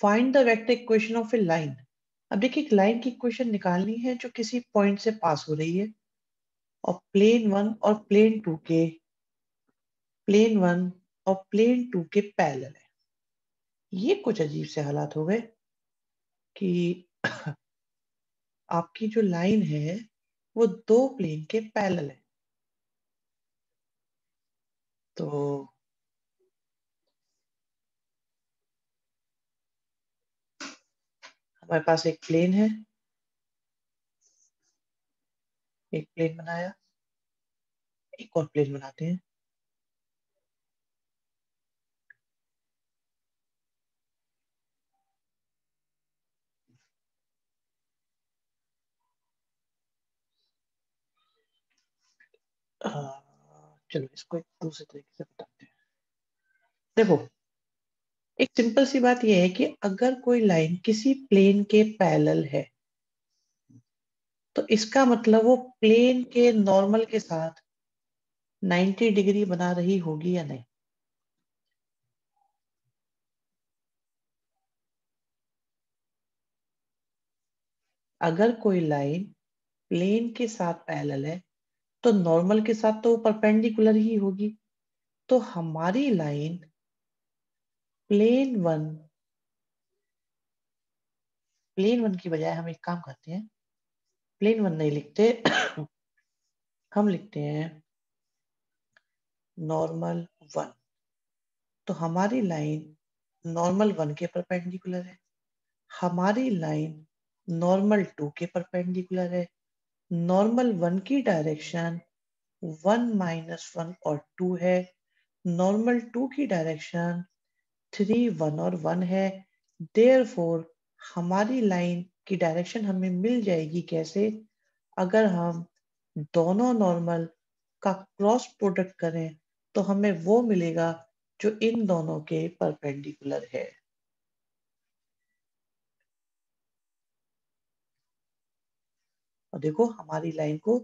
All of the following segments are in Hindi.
Find the vector equation of a line अब देखिए एक लाइन की इक्वेशन निकालनी है जो किसी पॉइंट से पास हो रही है। और प्लेन वन और प्लेन टू के प्लेन वन और प्लेन टू के पैरेलल है। ये कुछ अजीब से हालात हो गए कि आपकी जो लाइन है, वो दो प्लेन के पैरेलल है। तो हमारे पास एक प्लेन है एक प्लेन बनाया एक और प्लेन बनाते हैं चलो इसको एक दूसरे तरीके से बताते हैं देखो एक सिंपल सी बात यह है कि अगर कोई लाइन किसी प्लेन के पैरेलल है तो इसका मतलब वो प्लेन के नॉर्मल के साथ 90 डिग्री बना रही होगी या नहीं? अगर कोई लाइन प्लेन के साथ पैरेलल है तो नॉर्मल के साथ तो परपेंडिकुलर ही होगी। तो हमारी line plane one. Plane one की बजाय हम एक काम करते हैं। प्लेन वन नहीं लिखते। हम लिखते हैं नॉर्मल वन। तो हमारी लाइन नॉर्मल वन के परपेंडिकुलर है। हमारी लाइन नॉर्मल टू के परपेंडिकुलर है। नॉर्मल वन की डायरेक्शन वन माइनस वन और टू है। नॉर्मल टू की डायरेक्शन थ्री वन और वन है। देयर हमारी लाइन की डायरेक्शन हमें मिल जाएगी कैसे? अगर हम दोनों नॉर्मल का क्रॉस प्रोडक्ट करें तो हमें वो मिलेगा जो इन दोनों के परपेंडिकुलर है। और देखो, हमारी लाइन को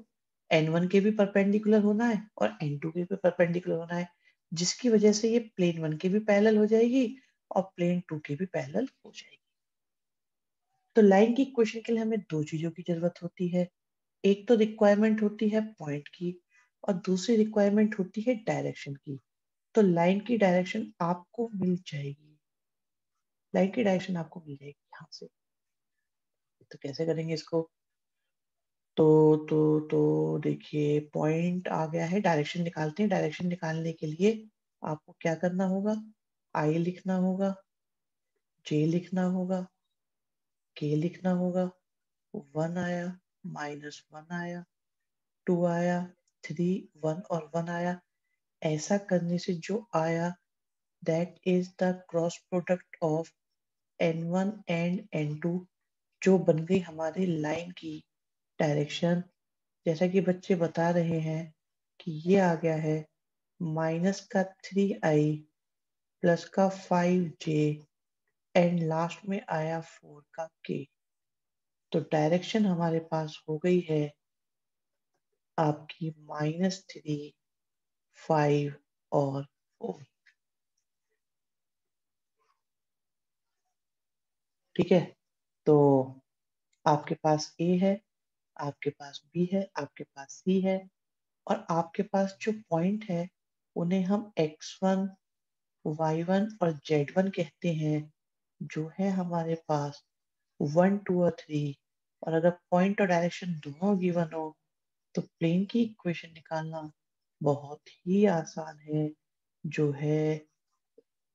n1 के भी परपेंडिकुलर होना है और n2 के भी परपेंडिकुलर होना है। जिसकी वजह से ये प्लेन वन के भी पैरेलल हो जाएगी और प्लेन टू के भी पैरेलल हो जाएगी। तो लाइन की इक्वेशन के लिए हमें दो चीज़ों की ज़रूरत होती है। एक तो रिक्वायरमेंट होती है पॉइंट की और दूसरी रिक्वायरमेंट होती है डायरेक्शन की। तो लाइन की डायरेक्शन आपको मिल जाएगी। लाइन की डायरेक्शन आपको मिल जाएगी यहाँ से। तो कैसे करेंगे इसको? तो तो तो देखिए पॉइंट आ गया है डायरेक्शन निकालते हैं। डायरेक्शन निकालने के लिए आपको क्या करना होगा? आई लिखना होगा जे लिखना होगा के लिखना होगा। वन आया माइनस वन आया टू आया थ्री वन और वन आया। ऐसा करने से जो आया that is the cross product of N one and N two जो बन गई हमारी लाइन की। डायरेक्शन, जैसा कि बच्चे बता रहे हैं कि ये आ गया है माइनस का थ्री आई प्लस का फाइव जे एंड लास्ट में आया फोर का के। तो डायरेक्शन हमारे पास हो गई है आपकी माइनस थ्री, फाइव और फोर। ठीक है? तो आपके पास ए है आपके पास बी है आपके पास सी है और आपके पास जो पॉइंट है उन्हें हम x1, y1 और जेड वन कहते हैं जो है हमारे पास वन टू और थ्री और अगर पॉइंट और डायरेक्शन दोनों गिवन हो तो प्लेन की इक्वेशन निकालना बहुत ही आसान है जो है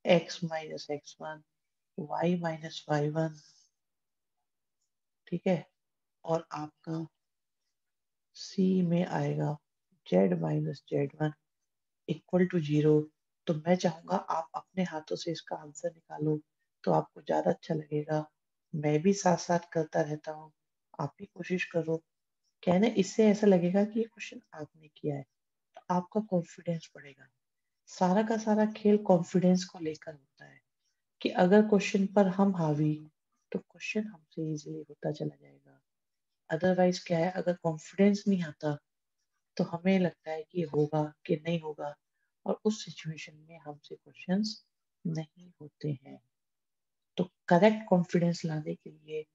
X minus X one Y minus Y one ठीक है? और आपका सी में आएगा Z minus Z one equal to zero तो मैं चाहूँगा आप अपने हाथों से इसका आंसर निकालो तो आपको ज़्यादा अच्छा लगेगा। मैं भी साथ साथ करता रहता हूँ। आप भी कोशिश करो। कहने इससे ऐसा लगेगा कि ये क्वेश्चन आपने किया है। तो आपका कॉन्फिडेंस बढ़ेगा। सारा का सारा खेल कॉन्फिडेंस को लेकर होता है कि अगर क्वेश्चन पर हम हावी तो क्वेश्चन हमसे इजीली होता चला जाएगा। अदरवाइज़ क्या है? अगर कॉन्फिडेंस नहीं आता तो हमें लगता है कि होगा कि नहीं होगा। और उस सिचुएशन में हमसे क्वेश्चन नहीं होते हैं। तो करेक्ट कॉन्फिडेंस लाने के लिए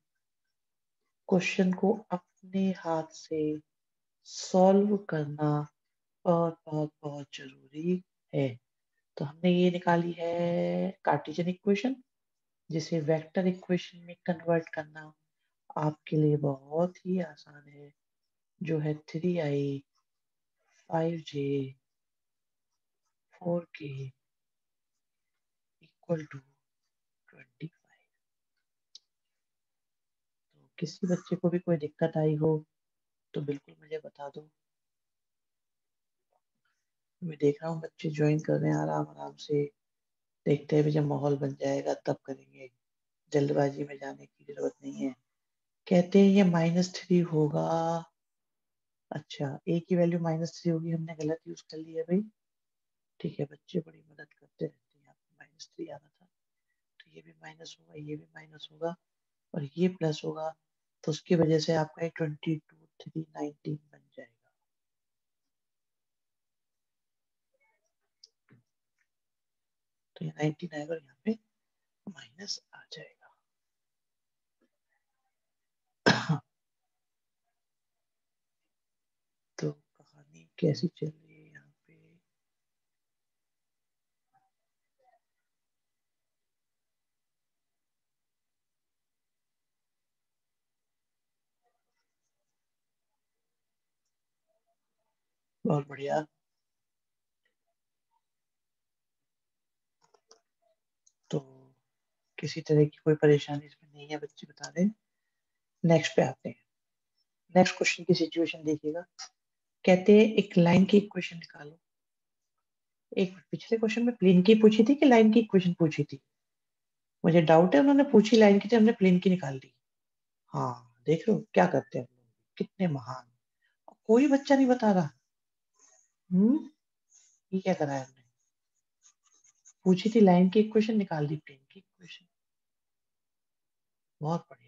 क्वेश्चन को अपने हाथ से सॉल्व करना बहुत बहुत बहुत ज़रूरी है। तो हमने ये निकाली है कार्टिजन इक्वेशन जिसे वेक्टर इक्वेशन में कन्वर्ट करना। आपके लिए बहुत ही आसान है, जो है three I five J four K equal to twenty five तो किसी बच्चे को भी कोई दिक्कत आई हो तो बिल्कुल मुझे बता दो। मैं देख रहा हूँ बच्चे ज्वाइन कर रहे हैं आराम आराम से। देखते हैं जब माहौल बन जाएगा, तब करेंगे। जल्दबाजी में जाने की ज़रूरत नहीं है। कहते हैं ये माइनस थ्री होगा। अच्छा ए की वैल्यू माइनस थ्री होगी, हमने गलत यूज़ कर लिया भाई। ठीक है, बच्चे बड़ी मदद करते रहते हैं, आपको माइनस थ्री आना था तो ये भी माइनस होगा, ये भी माइनस होगा, और ये प्लस होगा तो उसकी वजह से आपका ट्वेंटी टू थ्री नाइनटीन बन जाएगा। तो ये नाइनटीन आएगा यहाँ पे माइनस आ जाएगा तो कहानी कैसी चल रही है यहाँ पे? बहुत बढ़िया। तो किसी तरह की कोई परेशानी इसमें नहीं है, बच्चे बता रहे नेक्स्ट पे आते हैं। नेक्स्ट क्वेश्चन की सिचुएशन देखिएगा। कहते हैं, एक लाइन की इक्वेशन निकालो। एक पिछले क्वेश्चन में प्लेन की पूछी थी कि लाइन की इक्वेशन पूछी थी? मुझे डाउट है, उन्होंने पूछी लाइन की थी हमने प्लेन की निकाल दी। हाँ देख लो, क्या करते हैं कितने महान। कोई बच्चा नहीं बता रहा। हम्म? ये क्या करा है हमने? पूछी थी लाइन की इक्वेशन निकाल दी प्लेन की इक्वेशन बहुत बढ़िया।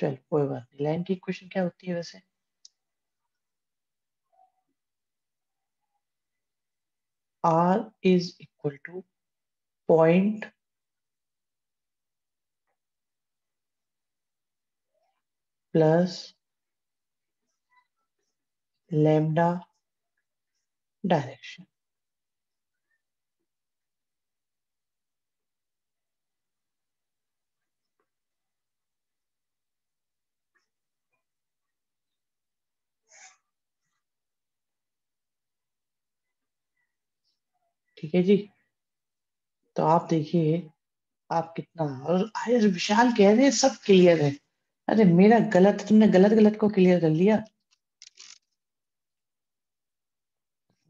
चल कोई बात नहीं लाइन की इक्वेशन क्या होती है वैसे r is equal to point plus lambda direction ठीक है जी? तो आप देखिए, आप कितना और विशाल कह रहे सब क्लियर है। अरे, मेरा गलत, तुमने गलत गलत को क्लियर कर लिया।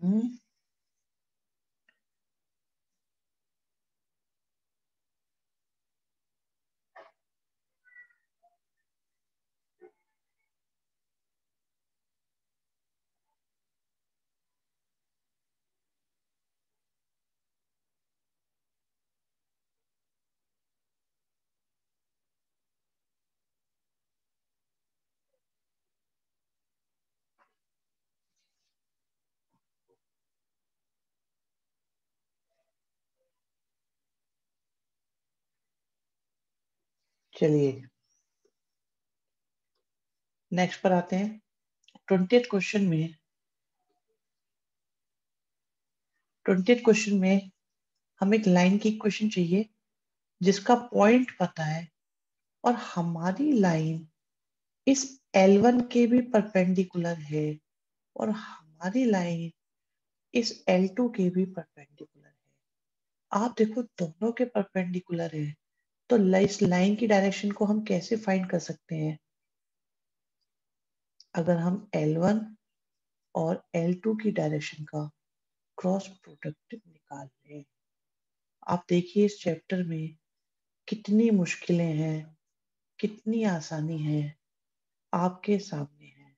हम्म? चलिए। नेक्स्ट पर आते हैं। ट्वेंटी क्वेश्चन में ट्वेंटी क्वेश्चन में हमें एक लाइन की क्वेश्चन चाहिए, जिसका पॉइंट पता है और हमारी लाइन इस L1 के भी परपेंडिकुलर है और हमारी लाइन इस L2 के भी परपेंडिकुलर है। आप देखो, दोनों के परपेंडिकुलर है। तो इस लाइन की डायरेक्शन को हम कैसे फाइंड कर सकते हैं? अगर हम L1 और L2 की डायरेक्शन का क्रॉस प्रोडक्ट निकाल लें आप देखिए इस चैप्टर में कितनी मुश्किलें हैं, कितनी आसानी है, आपके सामने है।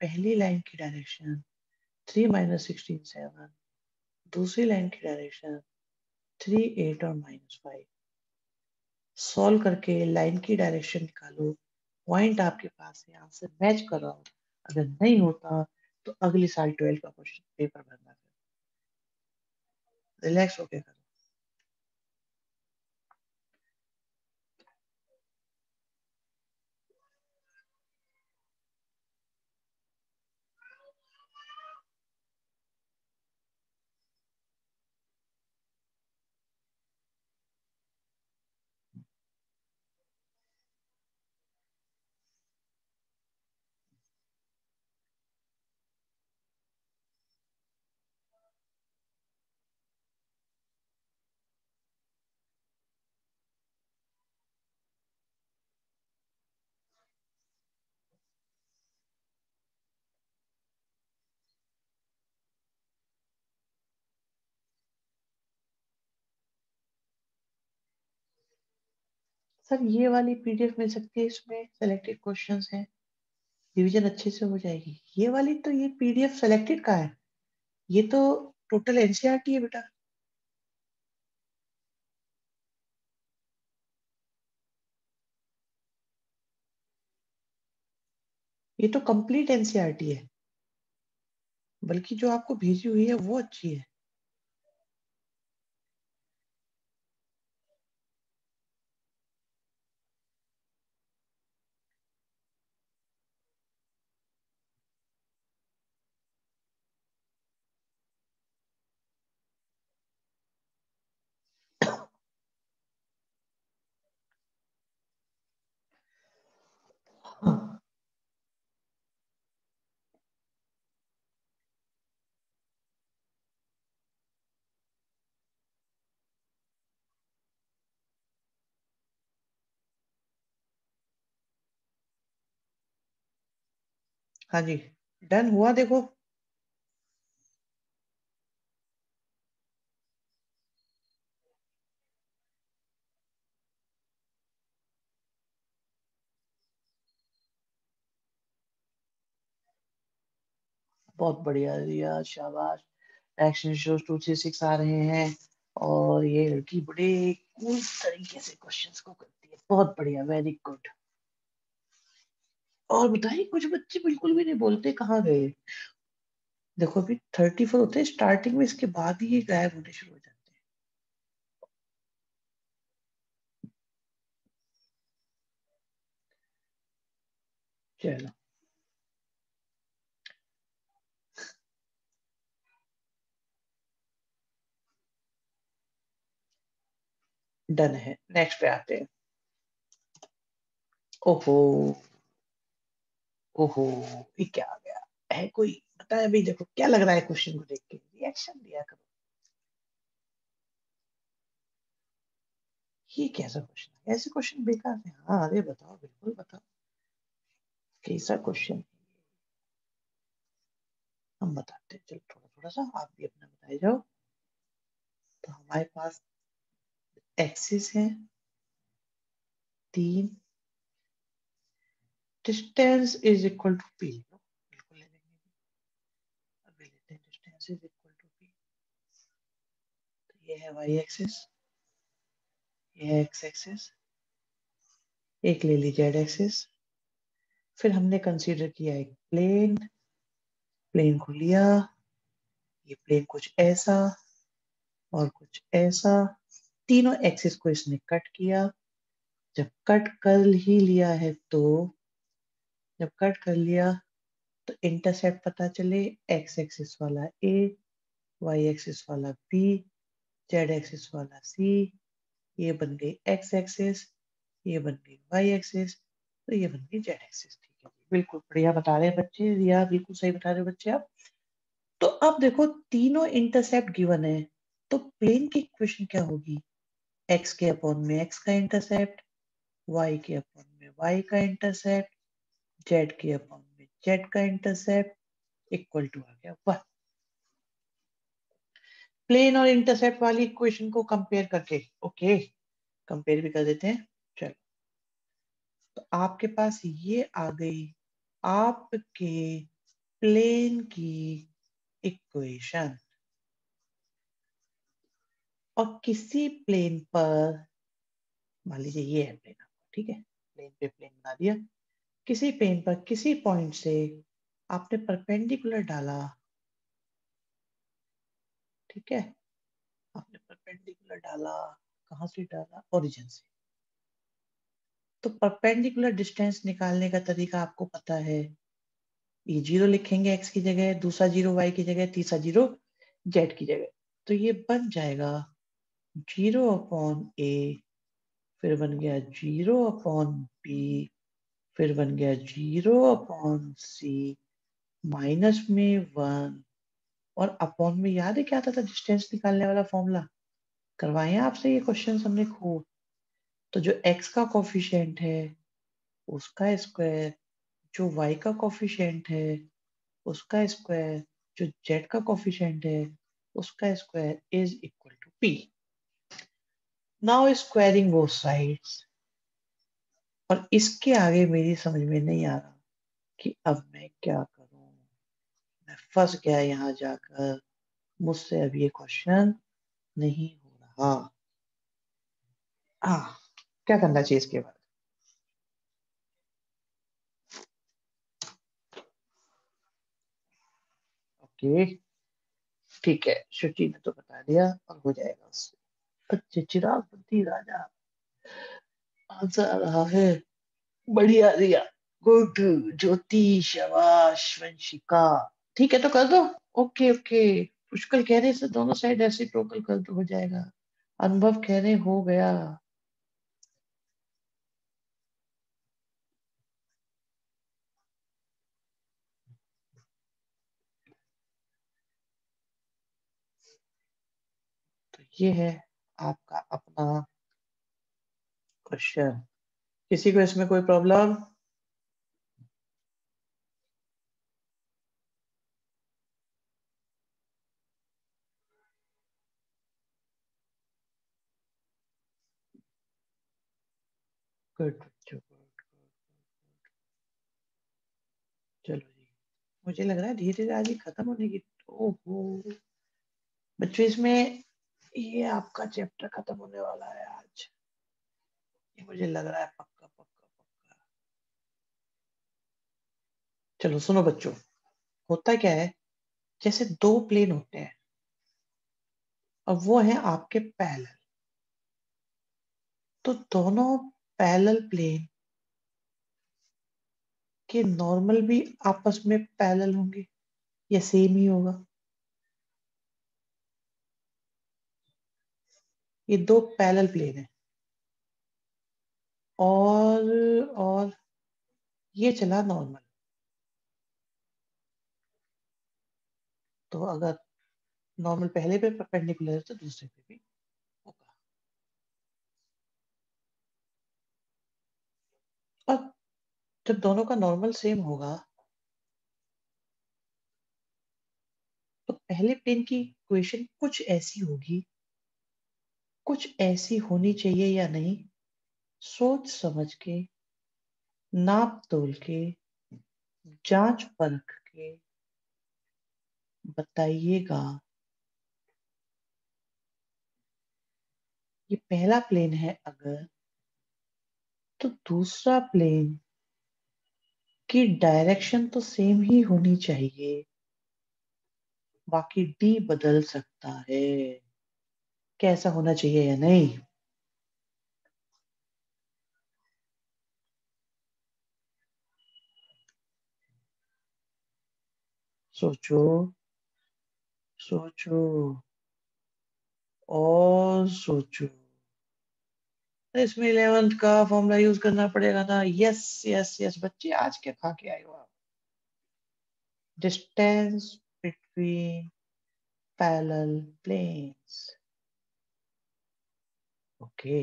पहली लाइन की direction three minus sixteen seven दूसरी लाइन की डायरेक्शन थ्री एट और माइनस फाइव सॉल्व करके लाइन की डायरेक्शन निकालो। पॉइंट आपके पास है आंसर मैच कर रहा हो अगर नहीं होता तो अगले साल ट्वेल्व का क्वेश्चन पेपर भरना रिलैक्स होके करो। सर, ये वाली पीडीएफ मिल सकती है इसमें? सेलेक्टेड क्वेश्चंस हैं। रिवीजन अच्छे से हो जाएगी। ये वाली तो ये पीडीएफ सेलेक्टेड का है? ये तो टोटल एनसीईआरटी है बेटा। ये तो कंप्लीट एनसीईआरटी है। बल्कि जो आपको भेजी हुई है, वो अच्छी हाँ। हाँ जी डन हुआ देखो। बहुत बढ़िया दिया, शाबाश। Action shows two three six आ रहे हैं और ये लड़की बड़े कूल तरीके से क्वेश्चंस को करती है। बहुत बढ़िया वेरी गुड और बताइए, कुछ बच्चे बिल्कुल भी नहीं बोलते कहाँ गए? देखो, अभी थर्टी फोर होते हैं स्टार्टिंग में इसके बाद ही ये गायब होने शुरू हो जाते हैं। चलो। डन है नेक्स्ट पे आते हैं। ओहो। ओहो, ये क्या आ गया? है कोई? बताया भाई देखो, क्या लग रहा है क्वेश्चन को देख के? रिएक्शन दिया करो। ये कैसा क्वेश्चन है? ऐसे क्वेश्चन बेकार है। हाँ अरे बताओ, बिल्कुल बताओ। कैसा क्वेश्चन हम बताते हैं। चलो थोड़ा थोड़ा सा आप भी अपना बताए जाओ। तो हमारे पास एक्सिस है। तीन distance is equal to P तो ये है ये है एक ले ली फिर हमने कंसीडर किया एक प्लेन प्लेन को लिया, ये प्लेन कुछ ऐसा और कुछ ऐसा। तीनों एक्सिस को इसने कट किया। जब कट कर ही लिया है तो जब कट कर लिया तो इंटरसेप्ट पता चले एक्स एक्सिस वाला ए, वाई एक्सिस वाला बी, जेड एक्सिस वाला सी, ये बन गई एक्स एक्सिस, ये बन गई वाई एक्सिस तो ये बन गई जेड एक्सिस, ठीक है बिल्कुल बढ़िया बता रहे हैं बच्चे रिया बिल्कुल सही बता रहे बच्चे आप। तो अब देखो, तीनों इंटरसेप्ट गिवन है तो प्लेन की इक्वेशन क्या होगी? एक्स के अपॉन में एक्स का इंटरसेप्ट, वाई के अपॉन में वाई का इंटरसेप्ट जेड के अपॉन में जेड का इंटरसेप्ट इक्वल टू आ गया वन प्लेन और इंटरसेप्ट वाली इक्वेशन को कंपेयर करके ओके कंपेयर भी कर देते हैं, चलो। तो आपके पास ये आ गई, आपके प्लेन की इक्वेशन और किसी प्लेन पर, मान लीजिए ये है प्लेन ठीक है? प्लेन पे प्लेन बना दिया। किसी पेन पर किसी पॉइंट से आपने परपेंडिकुलर डाला। ठीक है? आपने परपेंडिकुलर डाला, कहाँ से डाला? ओरिजिन से। तो परपेंडिकुलर डिस्टेंस निकालने का तरीका आपको पता है। ये ज़ीरो लिखेंगे एक्स की जगह, दूसरा ज़ीरो वाई की जगह, तीसरा ज़ीरो जेड की जगह। तो ये बन जाएगा ज़ीरो अपॉन ए, फिर बन गया ज़ीरो अपॉन बी। फिर बन गया ज़ीरो अपॉन सी माइनस में वन। और अपॉन में याद है क्या आता था डिस्टेंस निकालने वाला फॉर्मूला? करवाए आपसे ये क्वेश्चन हमने खूब। तो जो x का कॉफिशियंट है, उसका स्क्वायर जो y का कॉफिशियंट है, उसका स्क्वायर जो z का कॉफिशियंट है, उसका square is equal to p now squaring वो साइड्स और इसके आगे मेरी समझ में नहीं आ रहा कि अब मैं क्या करूँ। मैं फंस गया यहाँ जाकर। मुझसे अब ये क्वेश्चन नहीं हो रहा। हाँ क्या करना चाहिए इसके बाद? ओके, ठीक है। शुचि ने तो बता दिया और हो जाएगा उससे। अच्छे चिराग बत्ती राजा आंसर आ रहा है। बढ़िया दिया। गुड, ज्योति, शबाश, वंशिका। ठीक है तो कर दो। Okay okay. पुष्कल कह रहे से दोनों साइड ऐसे टोकल कर दो, हो जाएगा। अनुभव कह रहे हो गया। ये है आपका अपना क्वेश्चन किसी को इसमें कोई प्रॉब्लम गुड चलो जी। मुझे लग रहा है धीरे धीरे आज ही खत्म होने की तो ओहो। बच्चों, इसमें ये आपका चैप्टर खत्म होने वाला है आज। ये मुझे लग रहा है पक्का पक्का पक्का। चलो सुनो बच्चों, होता क्या है, जैसे दो प्लेन होते हैं, अब वो है आपके पैरेलल तो दोनों पैरेलल प्लेन के नॉर्मल भी आपस में पैरेलल होंगे, या सेम ही होगा? ये दो पैरेलल प्लेन है। और और ये चला नॉर्मल तो अगर नॉर्मल पहले पे परपेंडिकुलर है तो दूसरे पे भी होगा। और जब दोनों का नॉर्मल सेम होगा तो पहले प्लेन की इक्वेशन कुछ ऐसी होगी, कुछ ऐसी होनी चाहिए या नहीं? सोच समझ के नाप तोल के जाँच परख के बताइएगा। ये पहला प्लेन है अगर तो दूसरा प्लेन की डायरेक्शन तो सेम ही होनी चाहिए। बाकी डी बदल सकता है। कैसा होना चाहिए या नहीं? सोचो सोचो, और सोचो। इसमें इलेवेंथ का फॉर्मूला यूज़ करना पड़ेगा ना। यस यस यस बच्चे, आज क्या खा के आए हो आप? Distance between parallel planes okay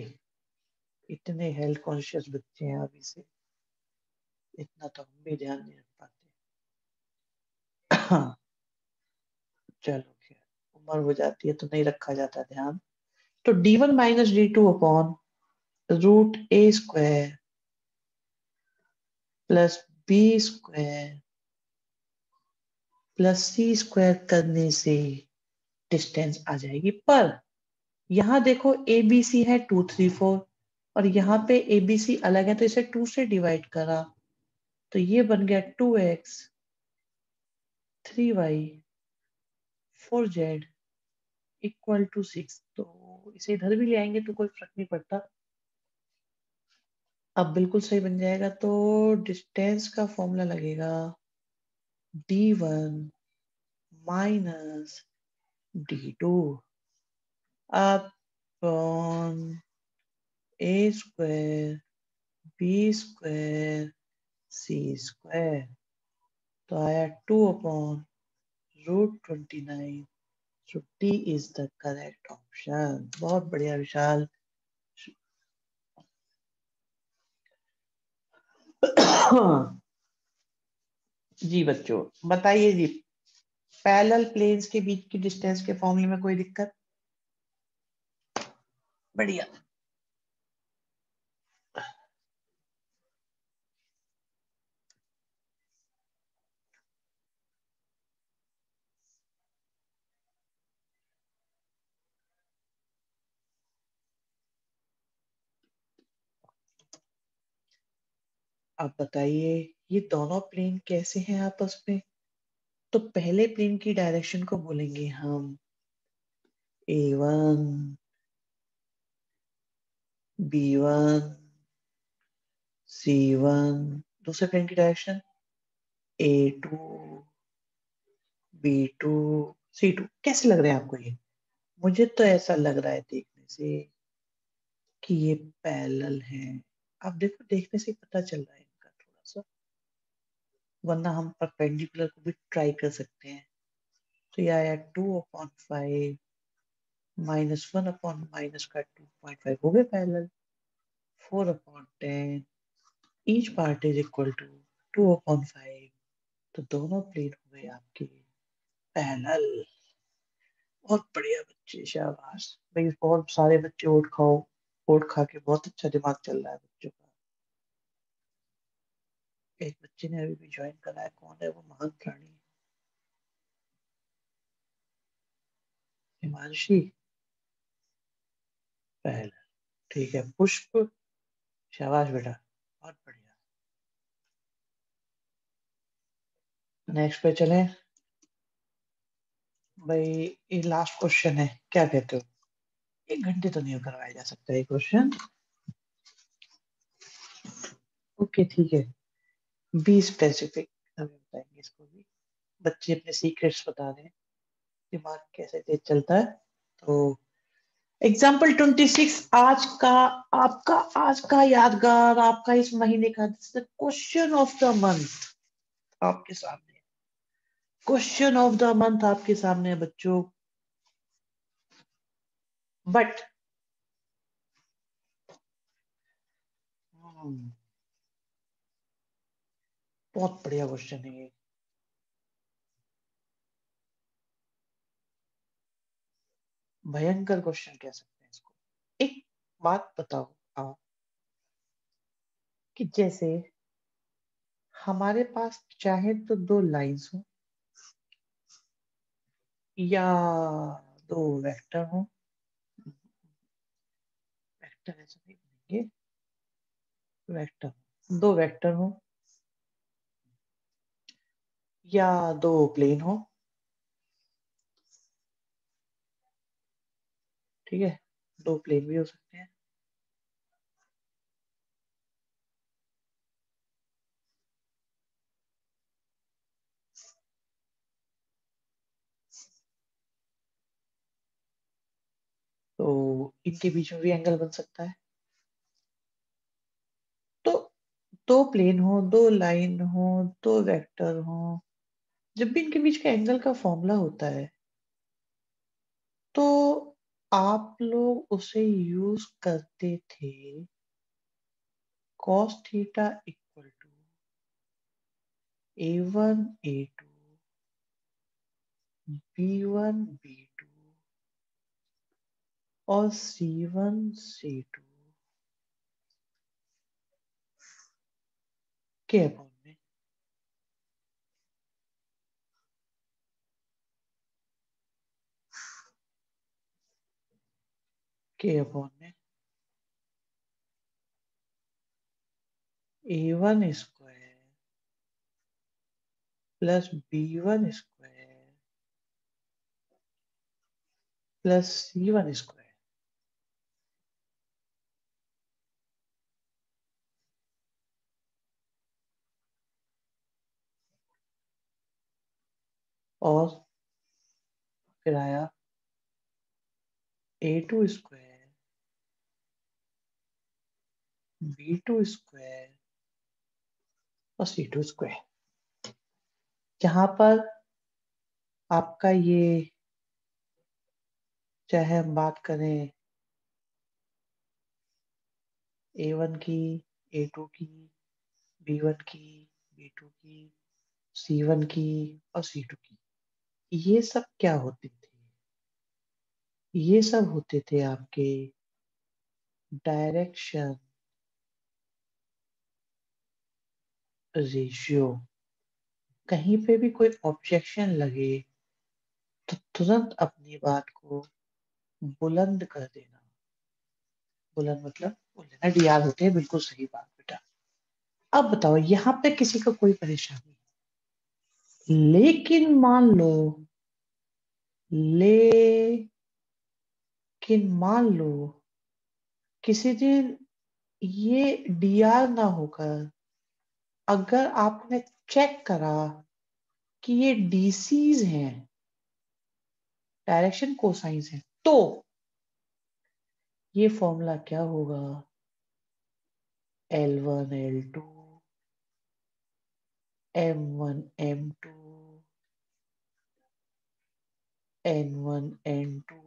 इतने हेल्थ कॉन्शियस बच्चे हैं अभी से इतना तो हम भी ध्यान नहीं पाते चलो उम्र हो जाती है तो नहीं रखा जाता ध्यान। तो D one minus D two upon root A square plus B square plus C square करने से डिस्टेंस आ जाएगी। पर यहाँ देखो ए बी सी है टू थ्री फोर और यहाँ पे ए बी सी अलग है तो इसे टू से डिवाइड करा। तो ये बन गया two X three Y four Z equal to six तो इसे इधर भी ले आएँगे तो कोई फ़र्क नहीं पड़ता। अब बिल्कुल सही बन जाएगा तो डिस्टेंस का फॉर्मूला लगेगा D one minus D two upon A square B square C square तो आया two upon root twenty nine so D is the correct option बहुत बढ़िया, विशाल। जी, बच्चों, बताइए जी पैरेलल प्लेन्स के बीच की डिस्टेंस के फॉर्मूले में कोई दिक्कत? बढ़िया। अब बताइए, ये दोनों प्लेन कैसे हैं आपस में? तो पहले प्लेन की डायरेक्शन को बोलेंगे हम। A one B one C one दूसरे प्लेन की direction A two B two C two कैसे लग रहे हैं आपको ये? मुझे तो ऐसा लग रहा है देखने से कि ये पैरेलल है। आप देखो, देखने से पता चल रहा है। वरना हम परपेंडिकुलर को भी ट्राई कर सकते हैं। तो ये आया two upon five minus one upon minus का टू पॉइंट फाइव हो गए parallel four upon ten each part is equal to two upon five तो दोनों प्लेन हो गए आपके पैरेलल बहुत बढ़िया बच्चे, शाबाश। भाई, बहुत सारे बच्चे ओट खाओ। ओट खा के बहुत अच्छा दिमाग चल रहा है बच्चों का। एक बच्चे ने अभी भी ज्वाइन करा है कौन है वो? महान प्राणी हिमांशी? पहल। ठीक है, पुष्प। शाबाश बेटा, बहुत बढ़िया। नेक्स्ट पे चले। भाई, ये लास्ट क्वेश्चन है। क्या कहते हो? एक घंटे तो नहीं करवाया जा सकता ये क्वेश्चन ओके ठीक है। बी स्पेसिफिक हमें बताएँगे इसको भी। बच्चे अपने सीक्रेट्स बता हैं। दिमाग कैसे तेज चलता है। तो एग्ज़ाम्पल ट्वेंटी सिक्स आज का आपका आज का यादगार आपका इस महीने का क्वेश्चन ऑफ़ द मंथ आपके सामने। क्वेश्चन ऑफ़ द मंथ आपके सामने है बच्चों। बट hmm, बहुत बढ़िया क्वेश्चन है ये। भयंकर क्वेश्चन कह सकते हैं इसको। एक बात बताओ आप कि जैसे हमारे पास चाहे तो दो लाइंस हो या दो वेक्टर हो। वेक्टर ऐसे नहीं बनेंगे। वेक्टर दो वेक्टर हो। या दो प्लेन हो। ठीक है, दो प्लेन भी हो सकते हैं। तो इनके बीच में भी एंगल बन सकता है। तो दो प्लेन हो, दो लाइन हो, दो वेक्टर हो जब भी इनके बीच का एंगल का फॉर्मूला होता है तो आप लोग उसे यूज़ करते थे cos theta equal to A one A two B one B two और सी वन सी टू के अपॉन के अपॉन में A one square plus B one square plus C one square और फिर आया A two square B two square और स्क्वायर जहाँ पर आपका ये चाहे हम बात करें ए वन की ए टू की बी वन की बी टू की सी वन की और सी टू की, ये सब क्या होते थे? ये सब होते थे आपके डायरेक्शन रेशियो कहीं पे भी कोई ऑब्जेक्शन लगे तो तुरंत अपनी बात को बुलंद कर देना। बुलंद मतलब बोल देना होते हैं बिल्कुल सही बात, बेटा। अब बताओ, यहाँ पे किसी को कोई परेशानी लेकिन मान लो, लेकिन मान लो, किसी दिन ये डी आर ना होकर अगर आपने चेक करा कि ये डीसीज हैं डायरेक्शन कोसाइंस है तो ये फॉर्मूला क्या होगा? L one L two M one M two N one N two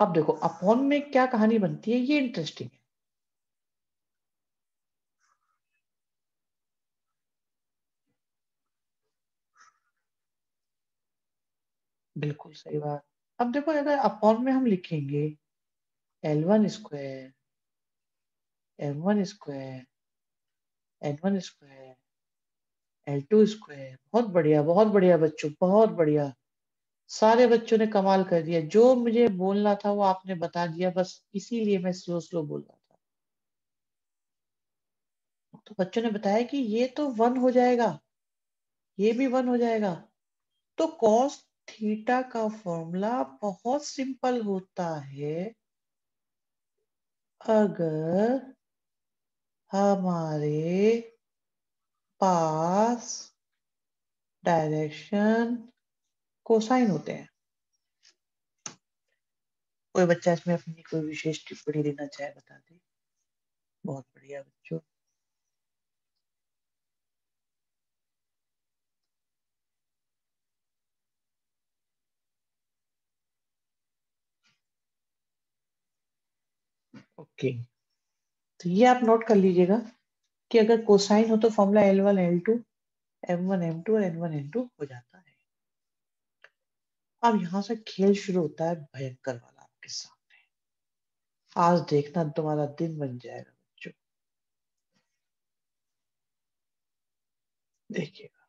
अब देखो अपॉन में क्या कहानी बनती है? ये इंटरेस्टिंग बिल्कुल सही बात। अब देखो, अगर अपॉन में हम लिखेंगे L one square M one square N one square L two square बहुत बढ़िया बहुत बढ़िया बच्चों, बहुत बढ़िया। सारे बच्चों ने कमाल कर दिया। जो मुझे बोलना था, वो आपने बता दिया, बस इसीलिए मैं स्लो स्लो बोल रहा था। तो बच्चों ने बताया कि ये तो वन हो जाएगा, ये भी वन हो जाएगा। तो कॉस थीटा का फॉर्मूला बहुत सिंपल होता है। अगर हमारे पास डायरेक्शन कोसाइन होते हैं। कोई बच्चा इसमें अपनी कोई विशेष टिप्पणी देना चाहे, बता दे। बहुत बढ़िया बच्चों। ओके तो ये आप नोट कर लीजिएगा कि अगर कोसाइन हो तो formula L one L two M one M two और एन वन एन टू हो जाता है। अब यहाँ से खेल शुरू होता है भयंकर वाला आपके सामने। आज देखना तुम्हारा दिन बन जाएगा बच्चों। देखिएगा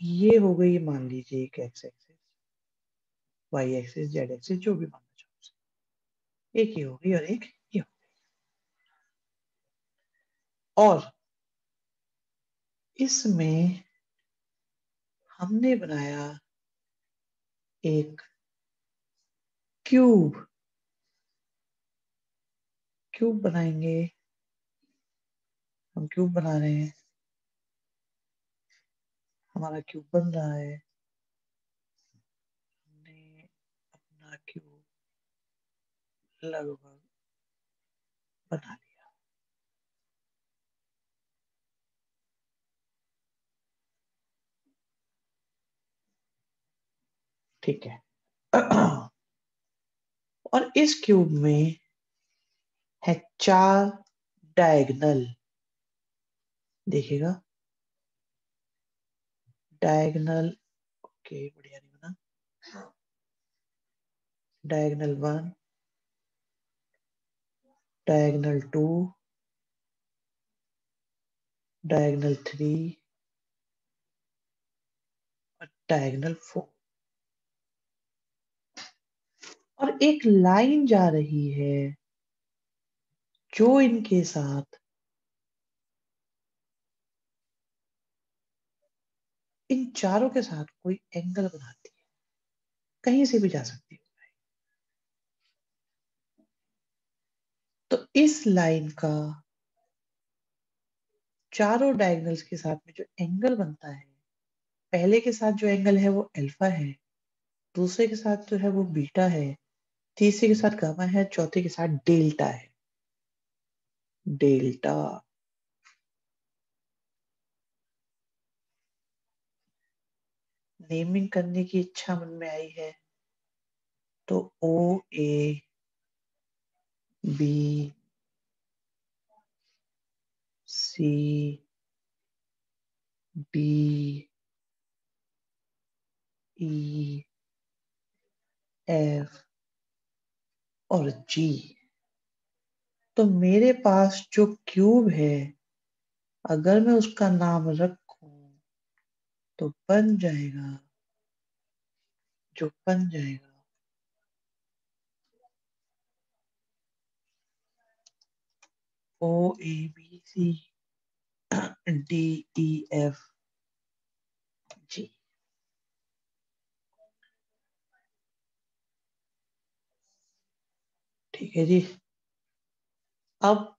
ये हो गई मान लीजिए एक X axis Y axis Z axis जो भी मानना चाहो एक ये हो गई और एक ये हो गई और इसमें हमने बनाया एक क्यूब। क्यूब बनाएँगे। हम क्यूब बना रहे हैं। हमारा क्यूब बन रहा है हमने अपना क्यूब लगभग बना लिया ठीक है। और इस क्यूब में है चार डायगनल देखिएगा। डायगनल ओके बढ़िया नहीं बना। Diagonal one diagonal two diagonal three और डायगनल फोर और एक लाइन जा रही है जो इनके साथ इन चारों के साथ कोई एंगल बनाती है। कहीं से भी जा सकती तो इस लाइन का चारों डायगनल्स के साथ में जो एंगल बनता है, पहले के साथ जो एंगल है वो अल्फ़ा है, दूसरे के साथ जो है वो बीटा है, तीसरे के साथ गामा है, चौथे के साथ डेल्टा है। डेल्टा नेमिंग करने की इच्छा मन में आई है तो O A B C D E F और जी तो मेरे पास जो क्यूब है, अगर मैं उसका नाम रखूँ तो बन जाएगा, जो बन जाएगा O A B C D E F G ठीक है जी। अब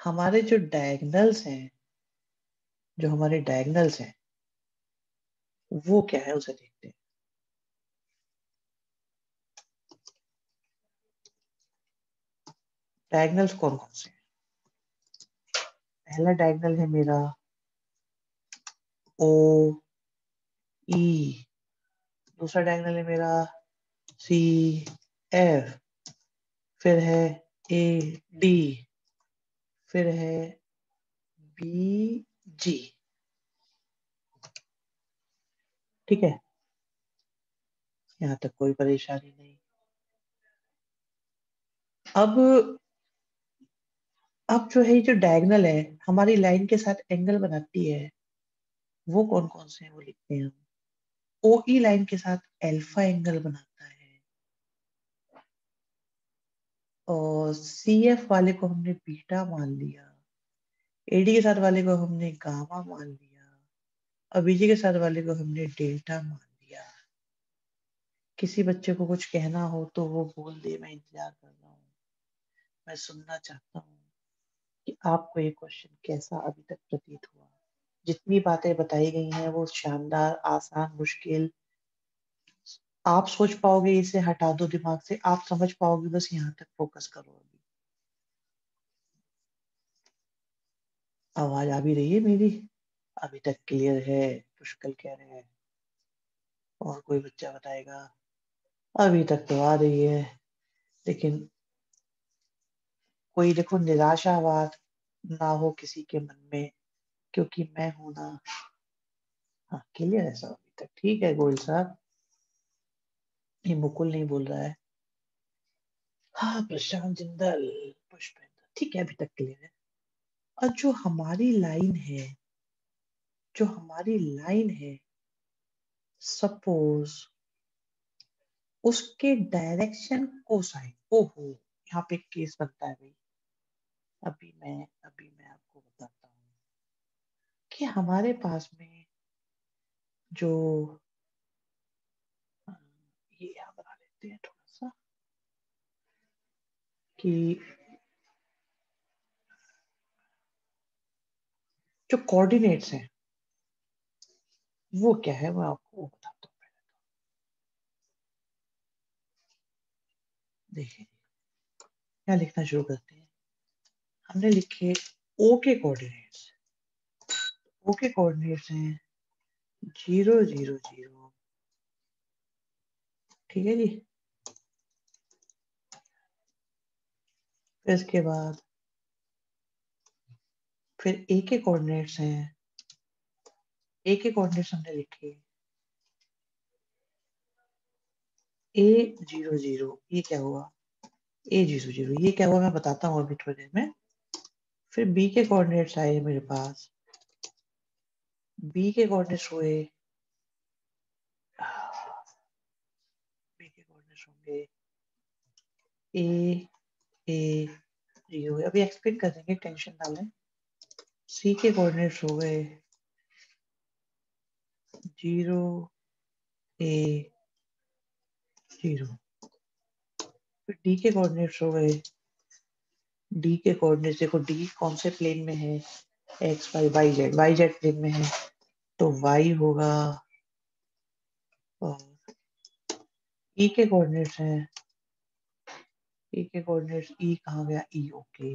हमारे जो डायगनल्स हैं, जो हमारे डायगनल्स हैं, वो क्या है उसे देखते हैं। डायगनल्स कौन कौन से? पहला डायगनल है मेरा ओ ई दूसरा डायगनल है मेरा सी एफ़ फिर है ए डी फिर है बी जी ठीक है? यहाँ तक कोई परेशानी नहीं। अब अब जो है जो डायगनल है, हमारी लाइन के साथ एंगल बनाती है, वो कौन कौन से हैं वो लिखते हैं हम। ओ ई लाइन के साथ एल्फा एंगल बनाता है। और सी एफ़ वाले को हमने बीटा मान लिया। एडी के साथ वाले को हमने गामा मान लिया। और बीजी के साथ वाले को हमने डेल्टा मान लिया। किसी बच्चे को कुछ कहना हो तो वो बोल दे, मैं इंतज़ार कर रहा हूँ। मैं सुनना चाहता हूँ। कि आपको ये क्वेश्चन कैसा अभी तक प्रतीत हुआ? जितनी बातें बताई गई हैं, वो शानदार, आसान, मुश्किल। आप सोच पाओगे इसे, हटा दो दिमाग से। आप समझ पाओगे, बस यहाँ तक फोकस करो अभी। आवाज़ आ भी रही है मेरी? अभी तक क्लियर है, पुष्कल कह रहे हैं। और कोई बच्चा बताएगा? अभी तक तो आ रही है, लेकिन कोई देखो निराशावाद ना हो किसी के मन में, क्योंकि मैं हूँ ना। हाँ क्लियर है सब अभी तक। ठीक है, गोयल साहब। ये मुकुल नहीं बोल रहा है। हाँ प्रशांत जिंदल, पुष्पेंद्र। ठीक है, अभी तक क्लियर है। और जो हमारी लाइन है, जो हमारी लाइन है सपोज़ उसके डायरेक्शन कोसाइन ओहो, यहाँ पे केस बनता है भाई। अभी मैं अभी मैं आपको बताता हूँ कि हमारे पास में जो ये यहाँ बना लेते हैं थोड़ा सा कि जो कोऑर्डिनेट्स हैं, वो क्या है, मैं आपको बताता हूँ पहले तो। देखिए, क्या लिखना शुरू करते हैं? हमने लिखे ओ के कोऑर्डिनेट्स ओ के कोऑर्डिनेट्स हैं ज़ीरो ज़ीरो ज़ीरो। ठीक है जी? फिर इसके बाद फिर ए के कोऑर्डिनेट्स हैं। ए के कोऑर्डिनेट्स हमने लिखे। ए ज़ीरो ज़ीरो, ये क्या हुआ? ए ज़ीरो ज़ीरो, ये क्या हुआ? मैं बताता हूँ अभी थोड़ी देर में। फिर बी के कोऑर्डिनेट्स आए मेरे पास। बी के कोऑर्डिनेट्स हुए। बी के कोऑर्डिनेट्स होंगे। ए ए ज़ीरो अभी एक्सप्लेन कर देंगे टेंशन ना लें सी के कोऑर्डिनेट्स हो गए। ज़ीरो ए ज़ीरो फिर डी के कोऑर्डिनेट्स हो गए। डी के कोऑर्डिनेट्स देखो डी कौन से प्लेन में है? X y y z y z plane में है। तो वाई होगा, और ई e के कोऑर्डिनेट्स हैं। ई e के कोऑर्डिनेट्स ई e कहाँ गया? ई ओके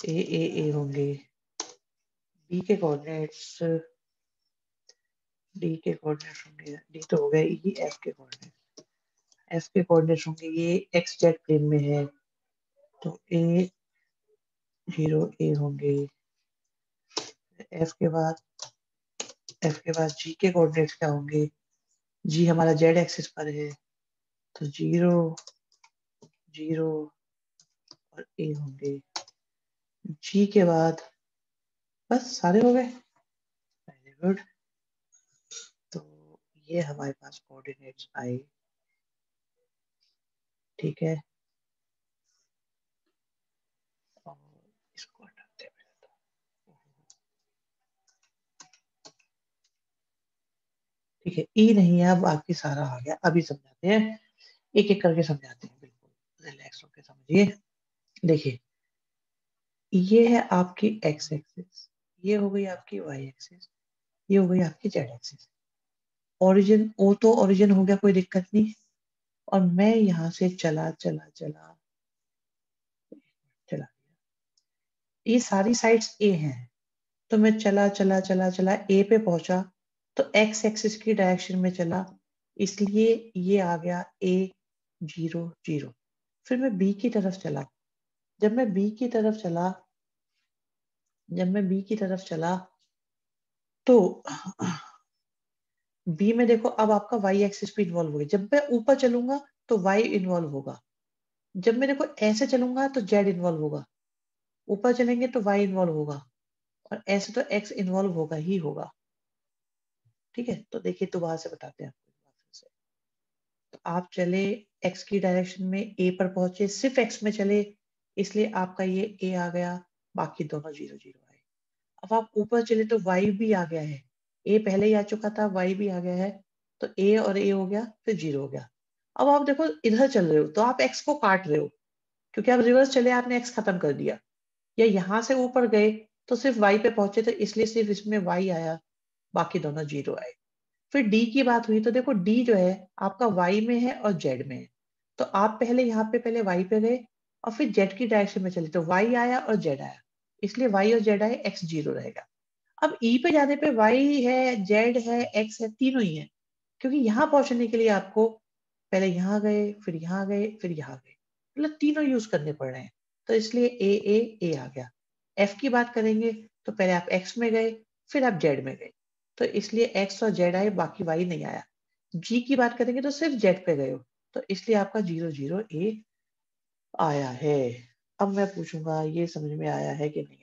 ए ए ए होंगे। डी के कोऑर्डिनेट्स डी के कोऑर्डिनेट्स होंगे। डी तो हो गया ई एफ़ के कोऑर्डिनेट्स एफ़ के कोऑर्डिनेट्स होंगे, ये एक्स जेड प्लेन में है। तो ए ज़ीरो ए होंगे। एफ़ के बाद एफ़ के बाद जी के कोऑर्डिनेट्स क्या होंगे? जी हमारा जेड एक्सिस पर है। तो ज़ीरो ज़ीरो और ए होंगे। जी के बाद, बस सारे हो गए। वेरी गुड तो ये हमारे पास कोऑर्डिनेट्स आए। ठीक है। ठीक है, ई नहीं है, अब बाकी सारा आ गया। अभी समझाते हैं। एक एक करके समझाते हैं, बिल्कुल। रिलैक्स होकर समझिए। देखिए, ये है आपकी एक्स एक्सिस ये हो गई आपकी वाई एक्सिस ये हो गई आपकी जेड एक्सिस ओरिजिन ओ तो ओरिजिन हो गया, कोई दिक्कत नहीं। और मैं यहाँ से चला चला चला। चला ये सारी साइड्स ए हैं। तो मैं चला चला चला चला ए पे पहुँचा। तो एक्स एक्सिस की डायरेक्शन में चला। इसलिए ये आ गया ए ज़ीरो ज़ीरो फिर मैं बी की तरफ़ चला। जब मैं बी की तरफ़ चला, जब मैं बी की तरफ़ चला तो बी में देखो, अब आपका वाई एक्सिस भी इन्वॉल्व हो गया। जब मैं ऊपर चलूँगा तो वाई इन्वॉल्व होगा। जब मैं देखो, ऐसे चलूँगा तो जेड इन्वॉल्व होगा। ऊपर चलेंगे तो वाई इन्वॉल्व होगा। और ऐसे तो एक्स इन्वॉल्व होगा ही होगा। ठीक है? तो देखिए, दोबारा से बताते हैं तो आप चले एक्स की डायरेक्शन में ए पर पहुँचे। सिर्फ़ एक्स में चले, इसलिए आपका ये ए आ गया। बाकी दोनों ज़ीरो ज़ीरो आए। अब आप ऊपर चले तो वाई भी आ गया है। ए पहले ही आ चुका था वाई भी आ गया है तो ए और ए हो गया, फिर ज़ीरो हो गया। अब आप देखो, इधर चल रहे हो तो आप एक्स को काट रहे हो, क्योंकि आप रिवर्स चले, आपने एक्स खत्म कर दिया। या यहाँ से ऊपर गए तो सिर्फ़ वाई पे पहुँचे तो इसलिए सिर्फ़ इसमें वाई आया, बाकी दोनों ज़ीरो आए। फिर डी की बात हुई तो देखो डी जो है, आपका वाई में है और जेड में है। तो आप पहले यहाँ पे, पहले वाई पे गए, और फिर जेड की डायरेक्शन में चले तो वाई आया और जेड आया। इसलिए वाई और जेड आए एक्स ज़ीरो रहेगा। अब ई e पे जाने पे वाई है जेड है एक्स है, तीनों ही है। क्योंकि यहाँ पहुँचने के लिए आपको पहले यहाँ गए, फिर यहाँ गए, फिर यहाँ गए। मतलब तीनों यूज़ करने पड़ रहे हैं। तो इसलिए ए ए ए आ गया। एफ़ की बात करेंगे तो पहले आप एक्स में गए, फिर आप जेड में गए। तो इसलिए एक्स और जेड आए, बाकी वाई नहीं आया। जी की बात करेंगे तो सिर्फ़ जेड पे गए हो। तो इसलिए आपका ज़ीरो ज़ीरो ए आया है। अब मैं पूछूँगा, ये समझ में आया है कि नहीं?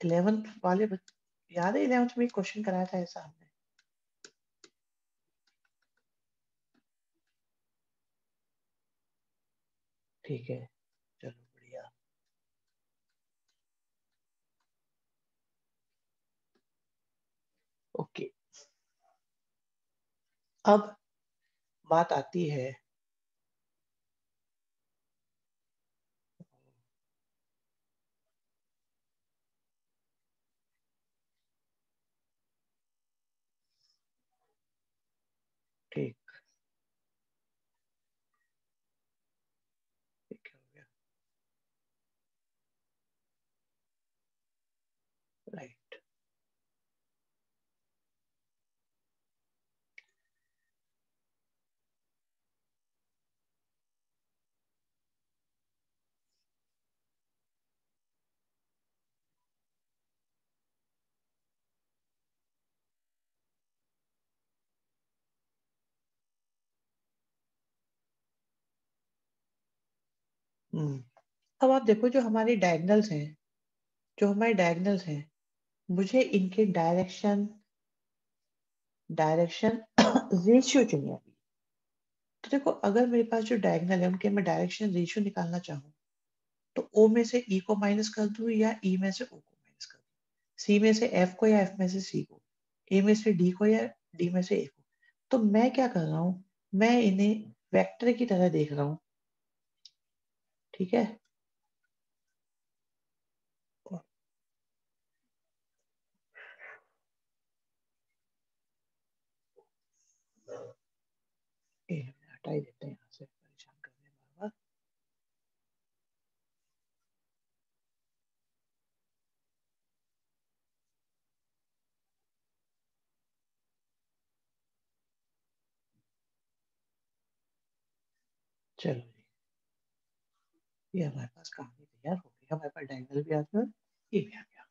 इलेवेंथ वाले याद है इलेवेंथ में क्वेश्चन कराया था ऐसा हमने। ठीक है ओके। अब बात आती है ठीक ठीक हो गया राइट हम्म। अब आप देखो जो हमारे डायगनल्स हैं, जो हमारे डायगनल्स हैं, मुझे इनके डायरेक्शन डायरेक्शन रेशियो चाहिए अभी तो देखो, अगर मेरे पास जो डायगनल है, उनके मैं डायरेक्शन रेशियो निकालना चाहूँ तो ओ में से ई e को माइनस कर दू या ई e में से ओ को माइनस कर दू? सी में से एफ़ को या एफ़ में से सी को? ए में से डी को या डी में से ए को? तो मैं क्या कर रहा हूँ? मैं इन्हें वेक्टर की तरह देख रहा हूँ। ठीक है? देते हैं यहाँ से परेशान बार बार चलो ये हमारे पास कहानी तैयार हो गई हमारे पास डायगनल भी आ गया ये भी आ गया।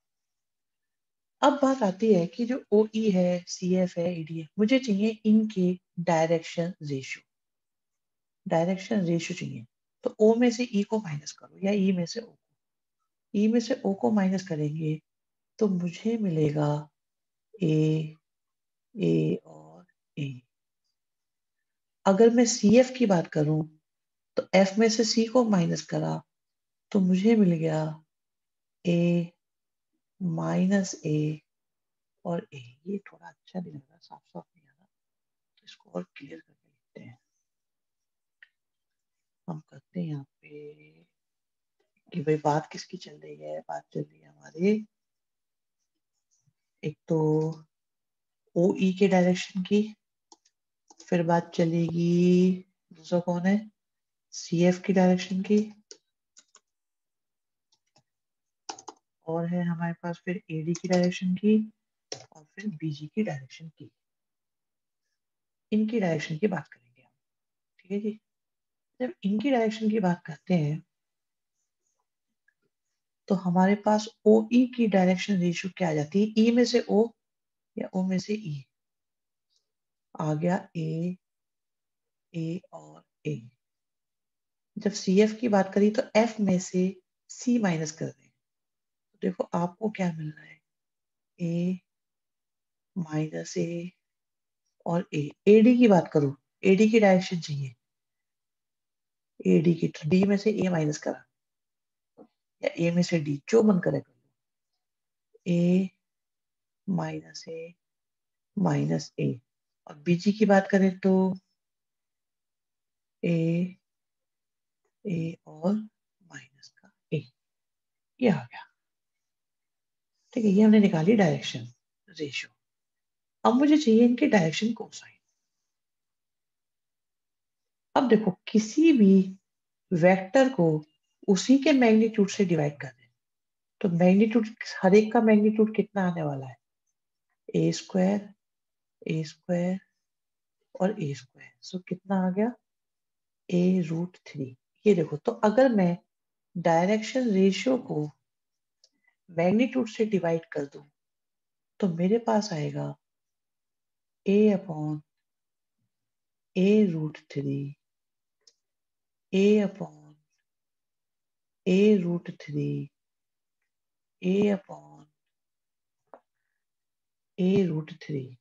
अब बात आती है कि जो ओ ई है सी एफ़ है ई डी है, मुझे चाहिए इनके डायरेक्शन रेशियो डायरेक्शन रेशियो चाहिए। तो ओ में से ई को माइनस करो या ई में से ओ को। ई में से ओ को माइनस करेंगे तो मुझे मिलेगा ए ए और ए अगर मैं सी एफ़ की बात करूँ तो एफ़ में से सी को माइनस करा तो मुझे मिल गया ए माइनस ए और ए ये थोड़ा अच्छा नहीं लग रहा साफ़ साफ़ नहीं आ रहा। तो इसको और क्लियर करके लिखते हैं। हम करते हैं यहाँ पे कि भाई बात किसकी चल रही है? बात चल रही है हमारे। एक तो ओ ई के डायरेक्शन की, फिर बात चलेगी दूसरा कौन है? सी एफ़ की डायरेक्शन की। और है हमारे पास फिर एडी की डायरेक्शन की और फिर बीजी की डायरेक्शन की। इनकी डायरेक्शन की बात करेंगे हम, ठीक है जी? जब इनकी डायरेक्शन की बात करते हैं तो हमारे पास ओ ई की डायरेक्शन रेशियो क्या आ जाती है? ई में से ओ या ओ में से ई आ गया ए ए और ए जब सी एफ़ की बात करी तो एफ़ में से सी माइनस कर दें। तो देखो आपको क्या मिल रहा है? ए माइनस ए और ए एडी की बात करो एडी की डायरेक्शन चाहिए। एडी की तो डी में से ए माइनस करा। या ए में से डी जो मन करे कर लो। ए माइनस ए माइनस ए और बीजी की बात करें तो ए ए और माइनस का ए ये आ गया। ठीक है, ये हमने निकाली डायरेक्शन रेशियो अब मुझे चाहिए इनके डायरेक्शन कोसाइन अब देखो, किसी भी वेक्टर को उसी के मैग्नीट्यूड से डिवाइड कर दें। तो मैग्नीट्यूड हर एक का मैग्नीट्यूड कितना आने वाला है? ए स्क्वायर ए स्क्वायर और ए स्क्वायर सो कितना आ गया? ए रूट थ्री ये देखो तो अगर मैं डायरेक्शन रेशियो को मैग्नीट्यूड से डिवाइड कर दूँ तो मेरे पास आएगा a upon a root three a upon a root three a upon a root three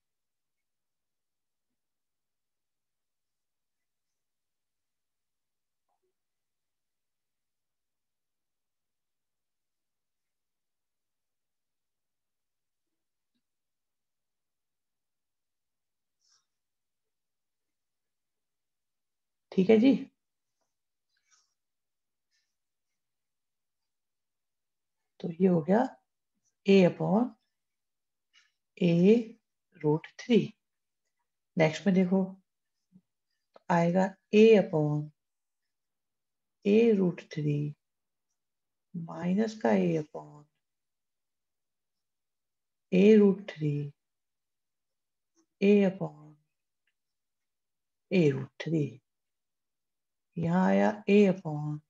ठीक है जी? तो ये हो गया a upon a root three next में देखो, आएगा a upon a root three minus का a upon a root three a upon a root three यहाँ आया a upon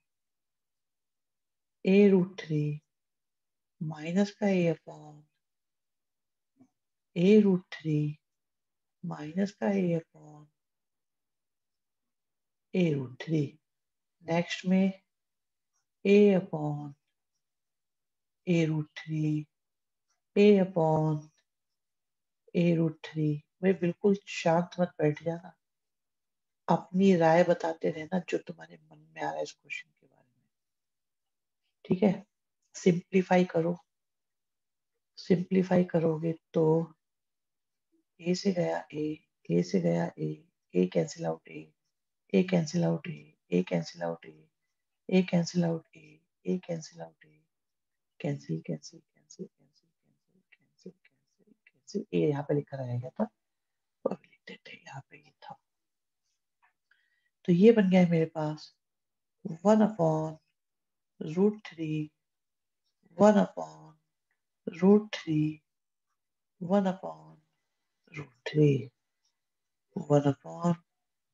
a root three minus का a upon a root three minus का a upon a root three next में a upon a root three a upon a root three वे बिल्कुल शांत मत बैठ जाना। अपनी राय बताते रहना जो तुम्हारे मन में आ रहा है इस क्वेश्चन के बारे में। ठीक है? सिंप्लीफाई करो। सिंप्लीफाई करोगे तो ए से गया ए ए से गया a a cancel out a a cancel out a a cancel out a a cancel out a a cancel out a cancel cancel cancel cancel cancel cancel cancel cancel a यहाँ पे लिखा रहेगा था। अभी लिख देते यहाँ पे तो ये बन गया है मेरे पास one upon root three one upon root three one upon root three one upon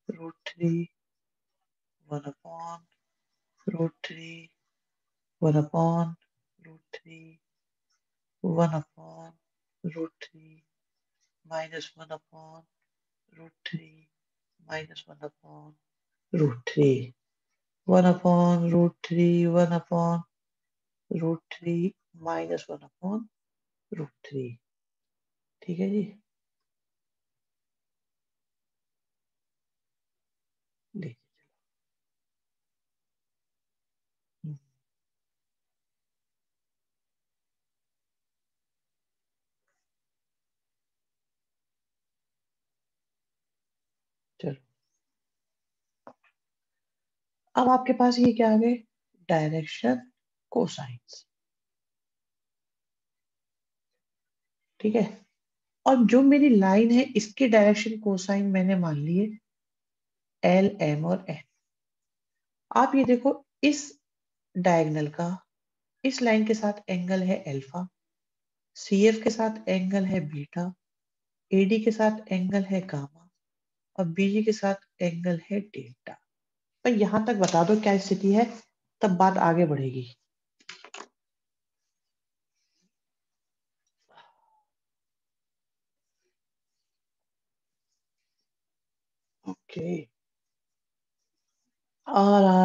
root three one upon root three one upon root three one upon root three minus one upon root three minus one upon root 3 1 upon root 3 1 upon root 3 minus one upon root three ठीक है जी अब आपके पास ये क्या आ गए? डायरेक्शन कोसाइंस ठीक है? और जो मेरी लाइन है, इसके डायरेक्शन कोसाइन मैंने मान लिए एल एम और एन आप ये देखो, इस डायगनल का, इस लाइन के साथ एंगल है एल्फा सी एफ़ के साथ एंगल है बीटा एडी के साथ एंगल है गामा और बीजी के साथ एंगल है डेल्टा पर यहाँ तक बता दो क्या स्थिति है, तब बात आगे बढ़ेगी।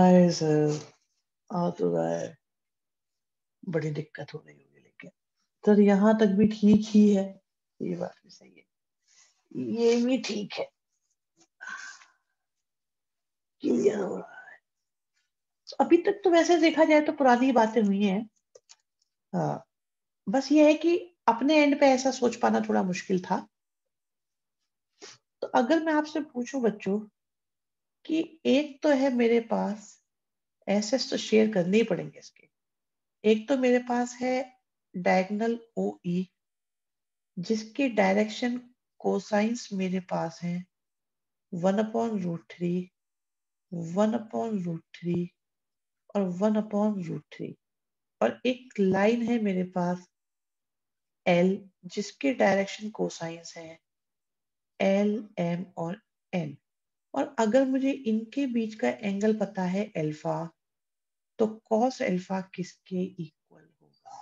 है सर आ तो बड़ी दिक्कत हो रही होगी, लेकिन सर, यहाँ तक भी ठीक ही है। ये बात भी सही है। ये भी ठीक है। अभी तक तो वैसे देखा जाए तो पुरानी बातें हुई हैं। बस ये है कि अपने एंड पे ऐसा सोच पाना थोड़ा मुश्किल था। तो अगर मैं आपसे पूछूँ बच्चों कि एक तो है मेरे पास एसेस तो शेयर करने ही पड़ेंगे इसके। एक तो मेरे पास है डायगनल ओ ई जिसके डायरेक्शन कोसाइंस मेरे पास है। One upon root three one upon root three और वन अपॉन रूट थ्री। और एक लाइन है मेरे पास एल जिसके डायरेक्शन कोसाइंस है। एल एम और एन और अगर मुझे इनके बीच का एंगल पता है एल्फा तो कॉस एल्फा किसके इक्वल होगा?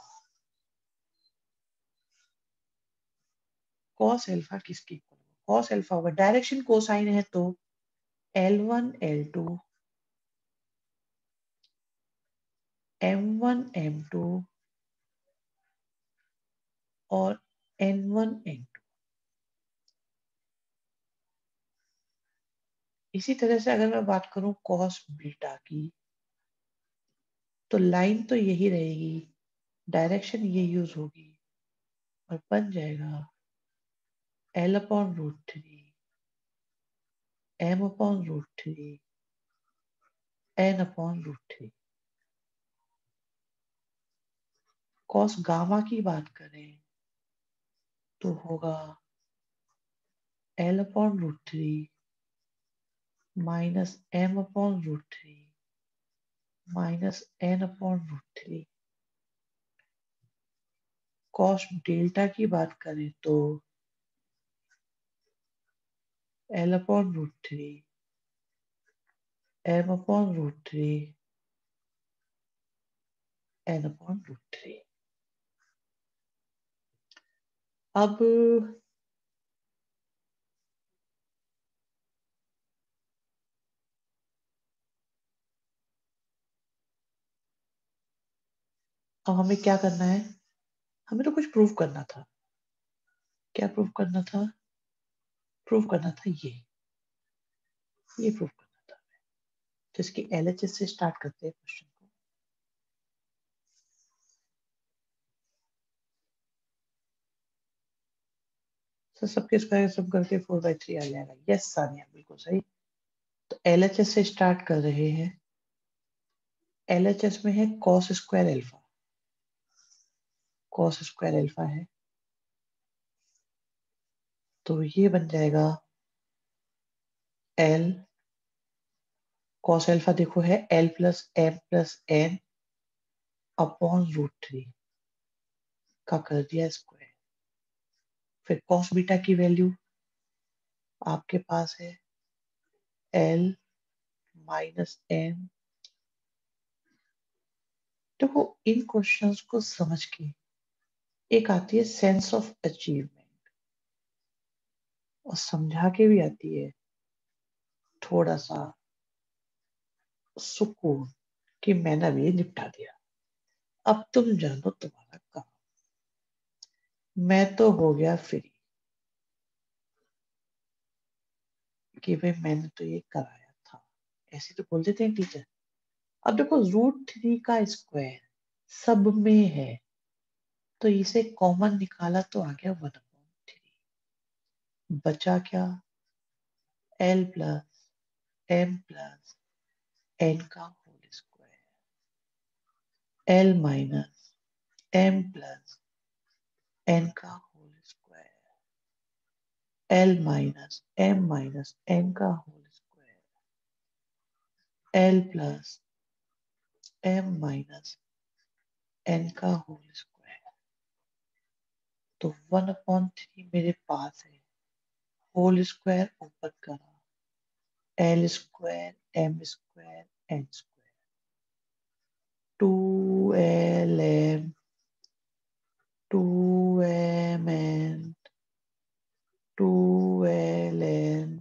कॉस एल्फा किसके इक्वल होगा? कॉस एल्फा होगा डायरेक्शन कोसाइन है तो L one L two M one M two और एन वन एन टू इसी तरह से अगर मैं बात करूँ कॉस बीटा की तो लाइन तो यही रहेगी डायरेक्शन ये यूज़ होगी, और बन जाएगा L upon root three M upon root three, N upon root three. Cos gamma की बात करें तो होगा L upon root three minus M upon root three minus N upon root three. Cos delta की बात करें तो L upon root 3, M upon root 3, N upon root 3. अब अब हमें क्या करना है? हमें तो कुछ प्रूफ करना था। क्या प्रूफ करना था? प्रूव करना था ये। ये प्रूव करना था तो इसकी एलएचएस से स्टार्ट करते हैं क्वेश्चन को। तो सबके स्क्वायर सम करके फोर बाई थ्री आ जाएगा। यस सानिया, बिल्कुल सही। तो एल एच एस से स्टार्ट कर रहे हैं। एल एच एस में है cos square alpha cos square alpha है। तो ये बन जाएगा एल कॉस एल्फा देखो है L plus M plus N upon root three का कर दिया स्क्वायर फिर कॉस बीटा की वैल्यू आपके पास है एल माइनस एन देखो इन क्वेश्चंस को समझ के एक आती है सेंस ऑफ़ अचीवमेंट और समझा के भी आती है थोड़ा सा सुकून कि मैंने अब ये निपटा दिया। अब तुम जानो तुम्हारा काम। मैं तो हो गया फ्री कि भाई मैंने तो ये कराया था। ऐसे तो बोल देते हैं टीचर अब देखो रूट थ्री का स्क्वायर सब में है। तो इसे कॉमन निकाला तो आ गया वन बचा क्या? L plus M plus N का whole square L minus M plus N का whole square L minus M minus N का whole square L plus M minus N का होल स्क्वायर तो वन अपॉन थ्री मेरे पास है। होल स्क्वायर ऊपर करा L square M square N square two L M two M N two L N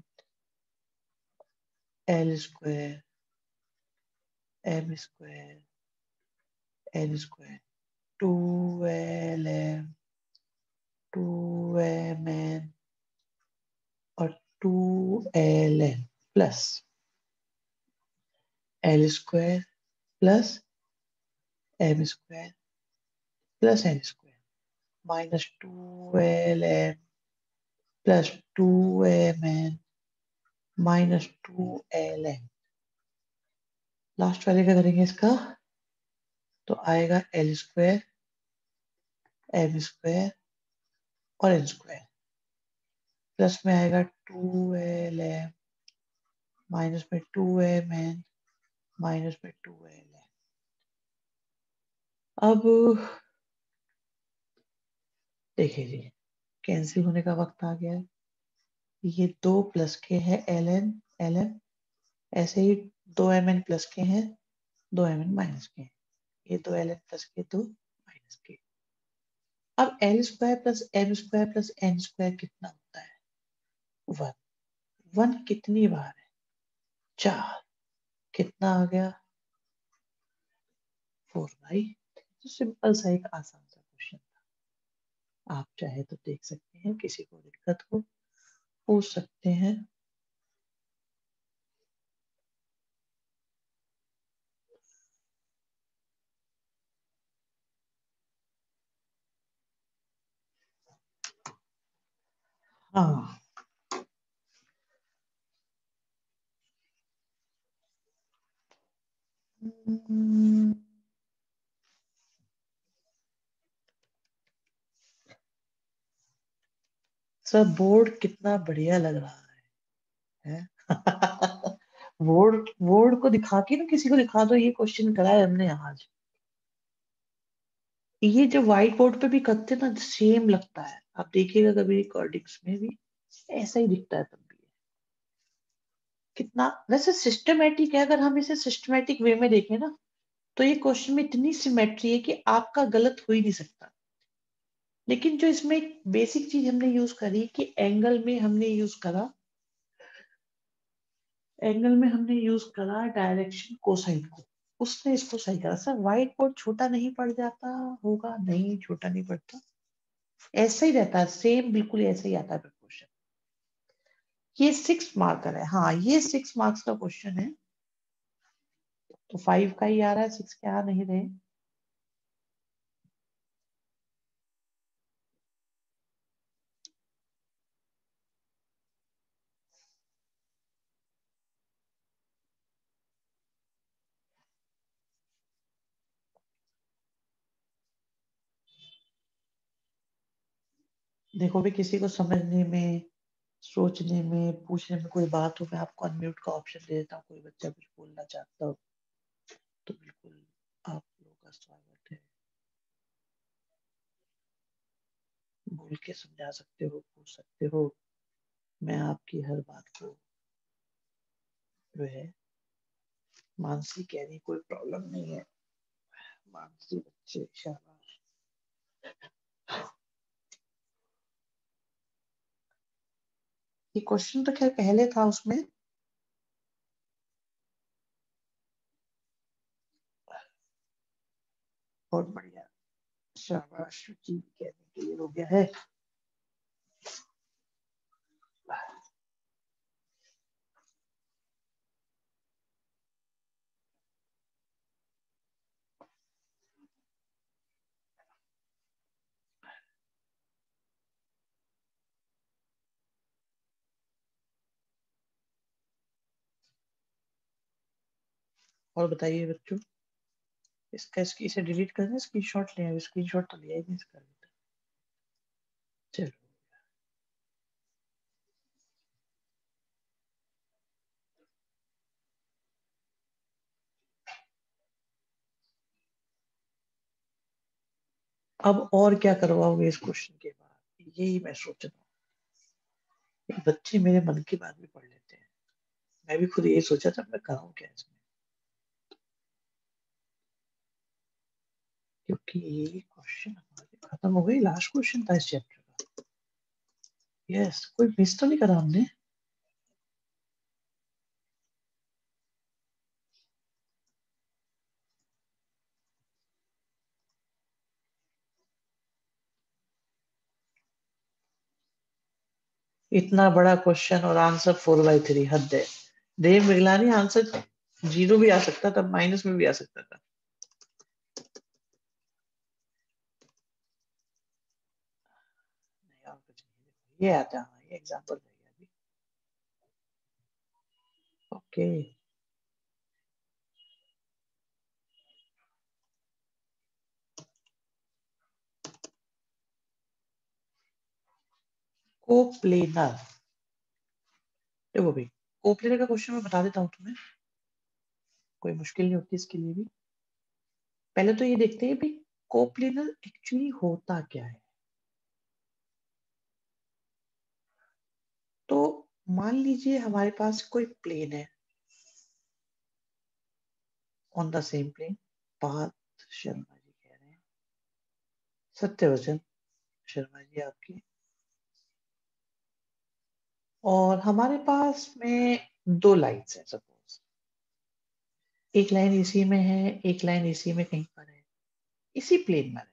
L square M square N square two L M two M N और two L N plus L square plus M square plus N square minus two L M plus two M N minus two L N last वाले क्या करेंगे इसका? तो आएगा एल स्क्वायर एम स्क्वायर और एन स्क्वायर प्लस में आएगा टू एल एम माइनस में टू एम एन माइनस में टू एल एन अब देखिए जी कैंसिल होने का वक्त आ गया है। ये दो प्लस के है एल एन एल एम ऐसे ही दो एम एन प्लस के हैं, दो एम एन माइनस के हैं। ये दो एल एन प्लस के दो माइनस के। अब L square plus M square plus N square कितना? है वन वन कितनी बार है? चार। कितना आ गया? फोर बाई तो सिंपल सा एक आसान सा क्वेश्चन था। आप चाहे तो देख सकते हैं, किसी को दिक्कत हो, पूछ सकते हैं। हाँ। सर बोर्ड कितना बढ़िया लग रहा है, है? बोर्ड बोर्ड को दिखा के ना किसी को दिखा दो ये क्वेश्चन कराया हमने आज। ये जो व्हाइट बोर्ड पे भी करते ना सेम लगता है। आप देखिएगा कभी रिकॉर्डिंग्स में भी ऐसा ही दिखता है। भी कितना, वैसे सिस्टमेटिक है, अगर हम इसे सिस्टमेटिक वे में देखें ना तो ये क्वेश्चन में इतनी सिमेट्री है कि आपका गलत हो ही नहीं सकता। लेकिन जो इसमें बेसिक चीज़ हमने यूज़ करी कि एंगल में हमने यूज़ करा एंगल में हमने यूज़ करा डायरेक्शन कोसाइन को। उसने इसको सही करा। सर व्हाइट बोर्ड छोटा नहीं पड़ जाता, होगा, नहीं, छोटा नहीं पड़ता। ऐसा ही रहता है सेम बिल्कुल ऐसा ही आता है। ये सिक्स मार्कर है। हाँ ये सिक्स मार्क्स का क्वेश्चन है। तो फाइव का ही आ रहा है सिक्स के आ नहीं रहे। देखो भी किसी को समझने में सोचने में, पूछने में कोई बात हो, मैं आपको अनम्यूट का ऑप्शन दे देता हूँ, कोई बच्चा कुछ बोलना चाहता हो तो बिल्कुल आप लोगों का स्वागत है। बोल के समझा सकते हो, पूछ सकते हो, मैं आपकी हर बात को जो है, मानसी कह रही कोई प्रॉब्लम नहीं है। मानसी बच्चे, शाबाश। ये क्वेश्चन तो खैर पहले था उसमें। बहुत बढ़िया। शाबाश, जी, कहने के लिए हो गया है। और बताइए बच्चों, इसका, इसकी, इसे डिलीट करना स्क्रीनशॉट ले स्क्रीनशॉट तो लिया ही नहीं इसका चलो। अब और क्या करवाओगे इस क्वेश्चन के बाद? यही मैं सोच रहा हूँ। बच्चे मेरे मन की बात भी पढ़ लेते हैं। मैं भी खुद यही सोचा था, मैं कराऊं क्या इसमें? क्योंकि ये क्वेश्चन हमारे खत्म हो गई लास्ट क्वेश्चन था इस चैप्टर का। यस कोई मिस तो नहीं करा हमने? इतना बड़ा क्वेश्चन और आंसर फोर बाई थ्री हद है। देव मिगलानी आंसर ज़ीरो भी आ सकता था माइनस में भी आ सकता था। ये आता है ये एग्जांपल है अभी ओके कोप्लेनर देखो भाई कोप्लेनर का क्वेश्चन मैं बता देता हूँ तुम्हें। कोई मुश्किल नहीं होती इसके लिए भी। पहले तो ये देखते हैं भाई कोप्लेनर एक्चुअली होता क्या है तो मान लीजिए हमारे पास कोई प्लेन है। On the same plane Parth Sharma ji कह रहे हैं। सत्यवचन शर्मा जी आपकी। और हमारे पास में दो लाइन्स है सपोज़ एक लाइन इसी में है, एक लाइन इसी में कहीं पर है। इसी प्लेन में है।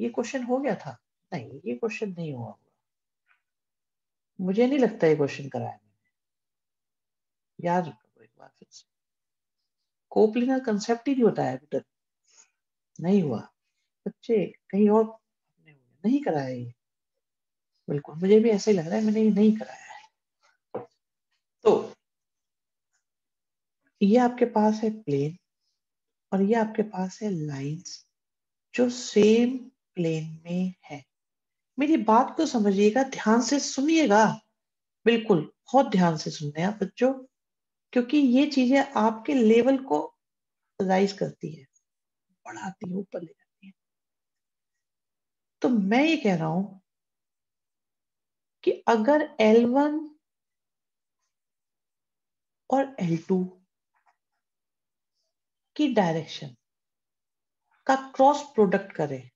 ये क्वेश्चन हो गया था? नहीं, ये क्वेश्चन नहीं हुआ मुझे नहीं लगता ये क्वेश्चन कराया मैंने। याद रखो एक बार फिर से। कोप्लिनर कंसेप्ट ही नहीं बताया अभी तक। नहीं हुआ। बच्चे, कहीं और नहीं कराया ये। बिल्कुल, मुझे भी ऐसा ही लग रहा है, मैंने ये नहीं कराया है। तो ये आपके पास है प्लेन और ये आपके पास है लाइंस जो सेम प्लेन में है। मेरी बात को समझिएगा, ध्यान से सुनिएगा। बिल्कुल, बहुत ध्यान से सुनने हैं बच्चों, क्योंकि ये चीज़ें आपके लेवल को राइज करती है, बढ़ाती है, ऊपर ले जाती है। तो मैं ये कह रहा हूँ कि अगर L1 और L2 की डायरेक्शन का क्रॉस प्रोडक्ट करें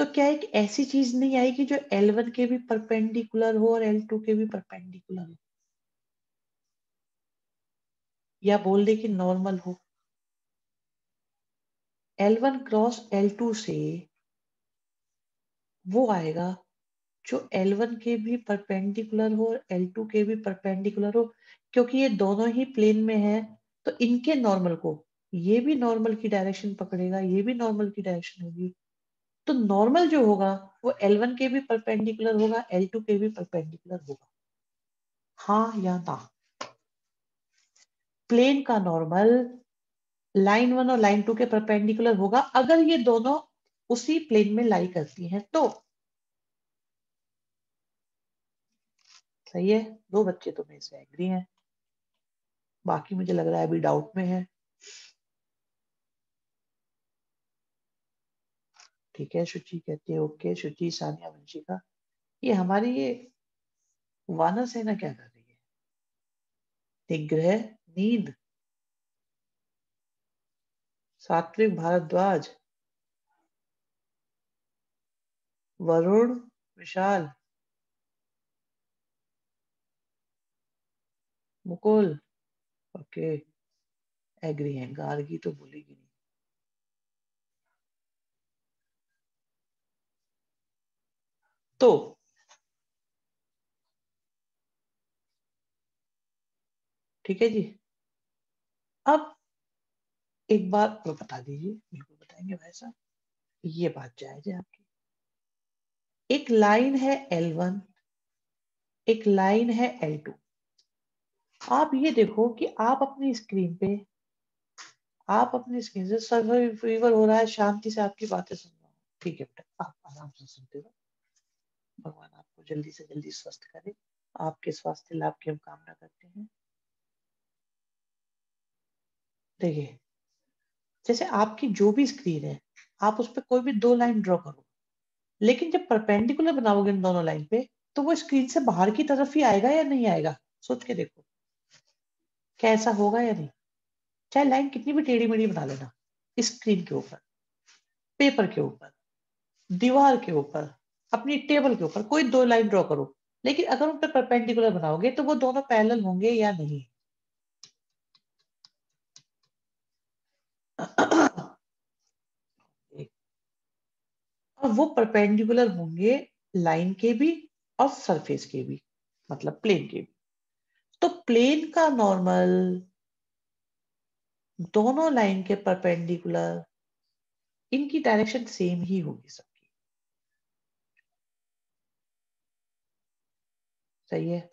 तो क्या एक ऐसी चीज़ नहीं आएगी जो L1 के भी परपेंडिकुलर हो और L2 के भी परपेंडिकुलर हो? या बोल दे कि नॉर्मल हो। L1 क्रॉस L2 से वो आएगा जो L1 के भी परपेंडिकुलर हो और L2 के भी परपेंडिकुलर हो, क्योंकि ये दोनों ही प्लेन में है तो इनके नॉर्मल को, ये भी नॉर्मल की डायरेक्शन पकड़ेगा, ये भी नॉर्मल की डायरेक्शन होगी। तो नॉर्मल जो होगा, वो एल वन के भी परपेंडिकुलर होगा एल टू के भी परपेंडिकुलर होगा। हाँ या ना? प्लेन का नॉर्मल लाइन वन और लाइन टू के परपेंडिकुलर होगा, अगर ये दोनों उसी प्लेन में लाई करती हैं तो। सही है? दो बच्चे तो मेरे से एग्री हैं। बाकी मुझे लग रहा है अभी डाउट में है। ठीक है शुचि कहती है ओके शुचि सानिया वंशिका ये हमारी ये वानर सेना क्या कर रही है? निग्रह, नींद, सात्विक भारद्वाज, वरुण, विशाल, मुकुल। ओके, एग्री है, गार्गी तो बोलेगी नहीं तो ठीक है जी। अब एक बात तो बता दीजिए, बिल्कुल बताएँगे भाई साहब। ये बात जायज़ है आपकी। एक लाइन है L1 एक लाइन है L2 आप ये देखो कि आप अपनी स्क्रीन पे, आप अपनी स्क्रीन से सर्वर फीवर हो रहा है, शांति से आपकी बातें सुन रहा हूँ। ठीक है बेटा, आप आराम से सुनते रहो। भगवान आपको जल्दी से जल्दी स्वस्थ करे। आपके स्वास्थ्य लाभ की हम कामना करते हैं। देखिए, जैसे आपकी जो भी स्क्रीन है, आप उस पर कोई भी दो लाइन ड्रॉ करो। लेकिन जब परपेंडिकुलर बनाओगे इन दोनों लाइन पे तो वो स्क्रीन से बाहर की तरफ़ ही आएगा या नहीं आएगा? सोच के देखो। क्या ऐसा होगा या नहीं? चाहे लाइन कितनी भी टेढ़ी मेढ़ी बना लेना स्क्रीन के ऊपर पेपर के ऊपर, दीवार के ऊपर अपनी टेबल के ऊपर, कोई दो लाइन ड्रॉ करो। लेकिन अगर उन पर परपेंडिकुलर बनाओगे तो वो दोनों पैरेलल होंगे या नहीं? और वो परपेंडिकुलर होंगे लाइन के भी और सरफेस के भी मतलब प्लेन के भी। तो प्लेन का नॉर्मल, दोनों लाइन के परपेंडिकुलर, इनकी डायरेक्शन सेम ही होगी सबकी सही है।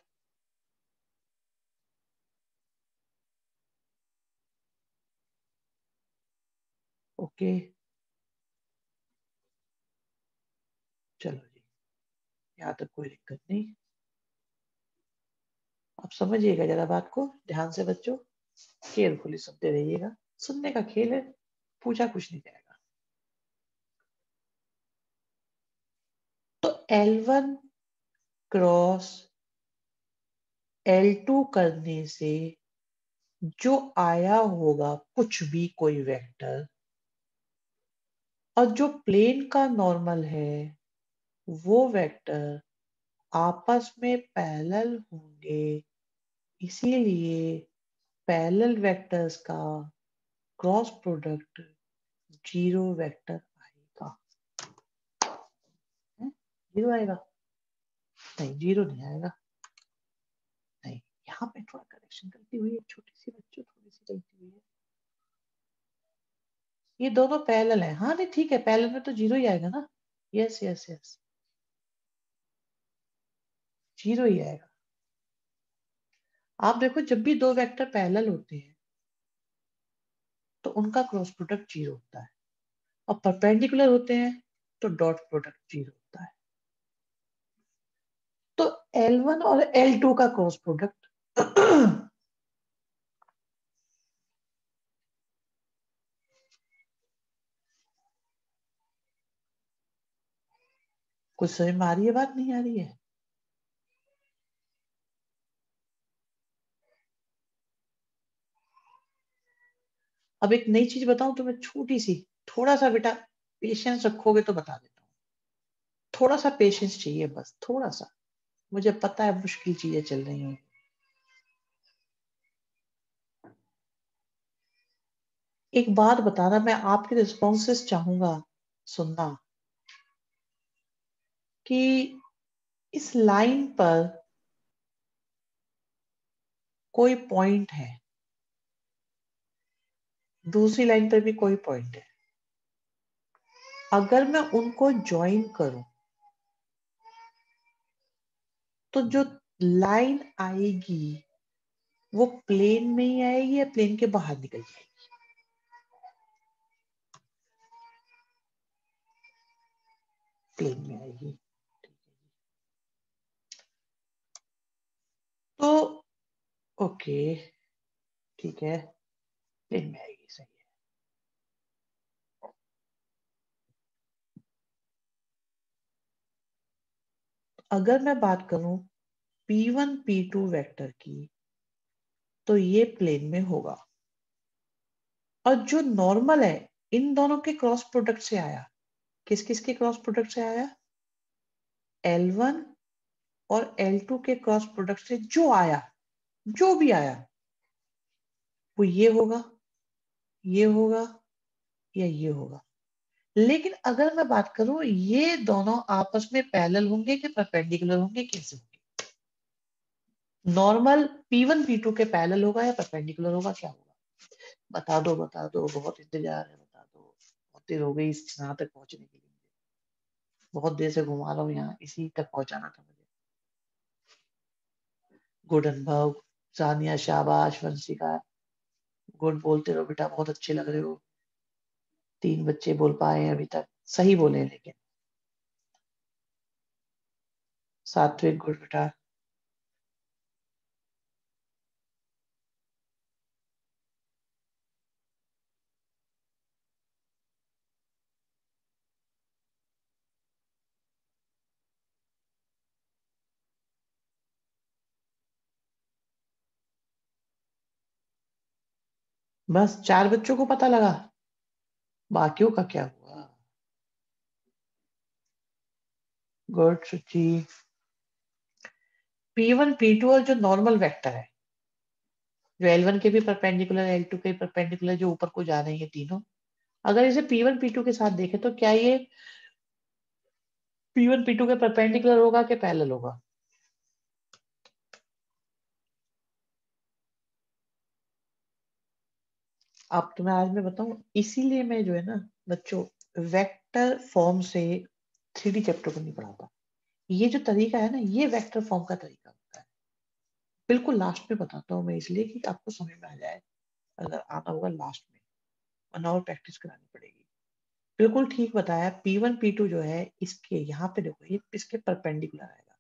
ओके। चलो जी, यहाँ तक कोई दिक्कत नहीं। आप समझिएगा जरा बात को, ध्यान से बच्चों। केयरफुली सुनते रहिएगा। सुनने का खेल है, पूछा कुछ नहीं जाएगा। तो L1 क्रॉस L2 करने से जो आया होगा कुछ भी कोई वेक्टर, और जो प्लेन का नॉर्मल है, वो वेक्टर आपस में पैरेलल होंगे। इसीलिए पैरेलल वेक्टर्स का क्रॉस प्रोडक्ट ज़ीरो वेक्टर आएगा। ज़ीरो आएगा? नहीं, ज़ीरो नहीं आएगा। यहाँ पे थोड़ा करेक्शन गलती हुई छोटी सी बच्चों थोड़ी सी गलती हुई है। ये दोनों पैरेलल है। हाँ नहीं, ठीक है पैरेलल में तो ज़ीरो ही आएगा ना? यस यस यस ज़ीरो ही आएगा। आप देखो, जब भी दो वेक्टर पैरेलल होते हैं तो उनका क्रॉस प्रोडक्ट ज़ीरो होता है। और परपेंडिकुलर होते हैं तो डॉट प्रोडक्ट ज़ीरो होता है। तो L1 और L2 का क्रॉस प्रोडक्ट कुछ समझ में आ रही है बात? नहीं आ रही है। अब एक नई चीज़ बताऊँ तो मैं छोटी सी, थोड़ा सा बेटा पेशेंस रखोगे तो बता देता हूँ। थोड़ा सा पेशेंस चाहिए बस, थोड़ा सा। मुझे पता है मुश्किल चीज़ें चल रही हैं। एक बात बताना, मैं आपके रिस्पॉन्सेस चाहूँगा सुनना। कि इस लाइन पर कोई पॉइंट है। दूसरी लाइन पर भी कोई पॉइंट है। अगर मैं उनको ज्वाइन करूँ तो जो लाइन आएगी, वो प्लेन में ही आएगी या प्लेन के बाहर निकल जाएगी? प्लेन में आएगी। ओके, ठीक है। प्लेन में आएगी सही है। अगर मैं बात करूँ P1 P2 वेक्टर की तो ये प्लेन में होगा। और जो नॉर्मल है, इन दोनों के क्रॉस प्रोडक्ट से आया। किस किस के क्रॉस प्रोडक्ट से आया? L1 और L2 के क्रॉस प्रोडक्ट से जो आया, जो भी आया, वो ये होगा ये होगा या ये होगा। लेकिन अगर मैं बात करूँ, ये दोनों आपस में पैरेलल होंगे कि परपेंडिकुलर होंगे, कैसे होंगे? नॉर्मल P1 P2 के पैरेलल होगा या परपेंडिकुलर होगा, क्या होगा? बता दो बता दो, बहुत इंतज़ार है, बता दो। बहुत देर हो गई यहाँ तक पहुँचने के लिए। बहुत देर से घुमा रहा हूँ यहाँ, इसी तक पहुंचाना था गुड अनुभव, सानिया शाबाश, वंशिका। गुड बोलते रहो बेटा, बहुत अच्छे लग रहे हो। तीन बच्चे बोल पाए हैं अभी तक। सही बोले लेकिन। सात्विक गुड बेटा। बस चार बच्चों को पता लगा। बाकियों का क्या हुआ? गुड सुची P1 P2 और जो नॉर्मल वेक्टर है, जो L1 के भी परपेंडिकुलर L2 के परपेंडिकुलर जो ऊपर को जा रहे हैं तीनों, अगर इसे P1 P2 के साथ देखें तो क्या ये P1 P2 के परपेंडिकुलर होगा कि पैरेलल होगा? अब तुम्हें आज मैं बताऊँ, इसीलिए मैं जो है ना, बच्चों वेक्टर फॉर्म से थ्री चैप्टर को नहीं पढ़ाता। ये जो तरीका है ना, ये वेक्टर फॉर्म का तरीका होता है। बिल्कुल लास्ट में बताता हूँ मैं इसलिए कि आपको समझ में आ जाए। अगर आना होगा लास्ट में, वरना और प्रैक्टिस करानी पड़ेगी। बिल्कुल ठीक बताया P1 P2 जो है, इसके, यहाँ पे देखो, ये इसके परपेंडिकुलर आएगा।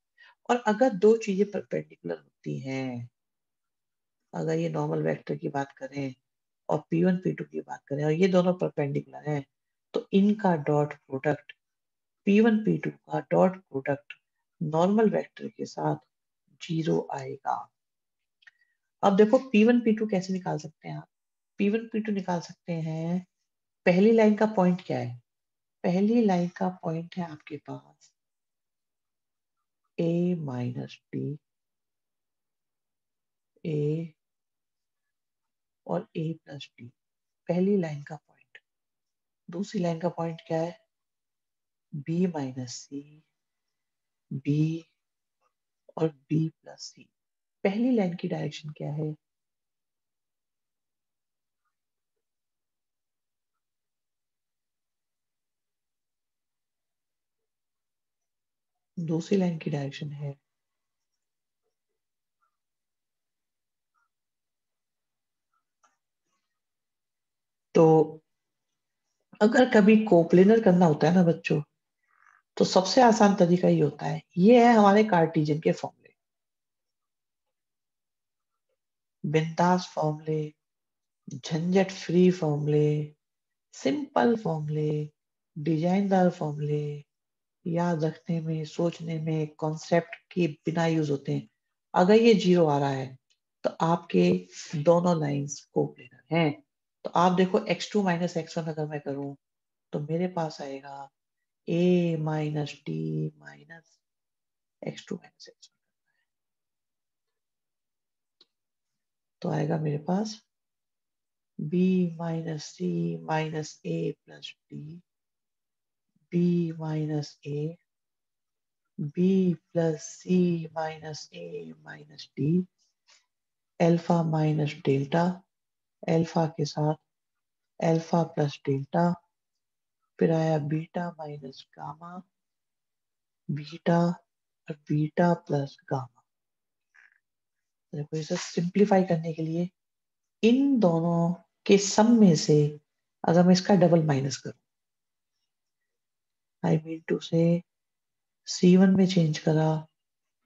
और अगर दो चीज़ें परपेंडिकुलर होती हैं, अगर ये नॉर्मल वेक्टर की बात करें और P1 P2 की बात करें, और ये दोनों परपेंडिकुलर हैं तो इनका डॉट प्रोडक्ट P1 P2 का डॉट प्रोडक्ट नॉर्मल वेक्टर के साथ ज़ीरो आएगा। अब देखो P1 P2 कैसे निकाल सकते हैं आप? P1 P2 निकाल सकते हैं। पहली लाइन का पॉइंट क्या है? पहली लाइन का पॉइंट है आपके पास ए माइनस डी ए और ए प्लस डी पहली लाइन का पॉइंट दूसरी लाइन का पॉइंट क्या है? बी माइनस सी बी और बी प्लस सी पहली लाइन की डायरेक्शन क्या है? दूसरी लाइन की डायरेक्शन है तो अगर कभी कोप्लेनर करना होता है ना बच्चों तो सबसे आसान तरीका ये होता है, ये है हमारे कार्टिजन के फॉर्मूले बिंदास फॉर्मूले झंझट फ्री फॉर्मूले सिंपल फॉर्मूले डिजाइनदार फॉर्मूले याद रखने में, सोचने में कॉन्सेप्ट के बिना यूज़ होते हैं। अगर ये ज़ीरो आ रहा है तो आपके दोनों लाइंस कोप्लेनर हैं। तो आप देखो x2 to minus x one अगर मैं करूँ तो मेरे पास आएगा a minus D minus x two minus x one तो आएगा मेरे पास b minus C minus A plus D B minus A B plus C minus A minus D alpha minus delta alpha के साथ एल्फा प्लस डेल्टा फिर आया बीटा माइनस गामा बीटा और बीटा प्लस गामा देखो इसे सिंप्लीफाई करने के लिए इन दोनों के सम में से अगर मैं इसका डबल माइनस करूँ आई मीन टू से C1 में चेंज करा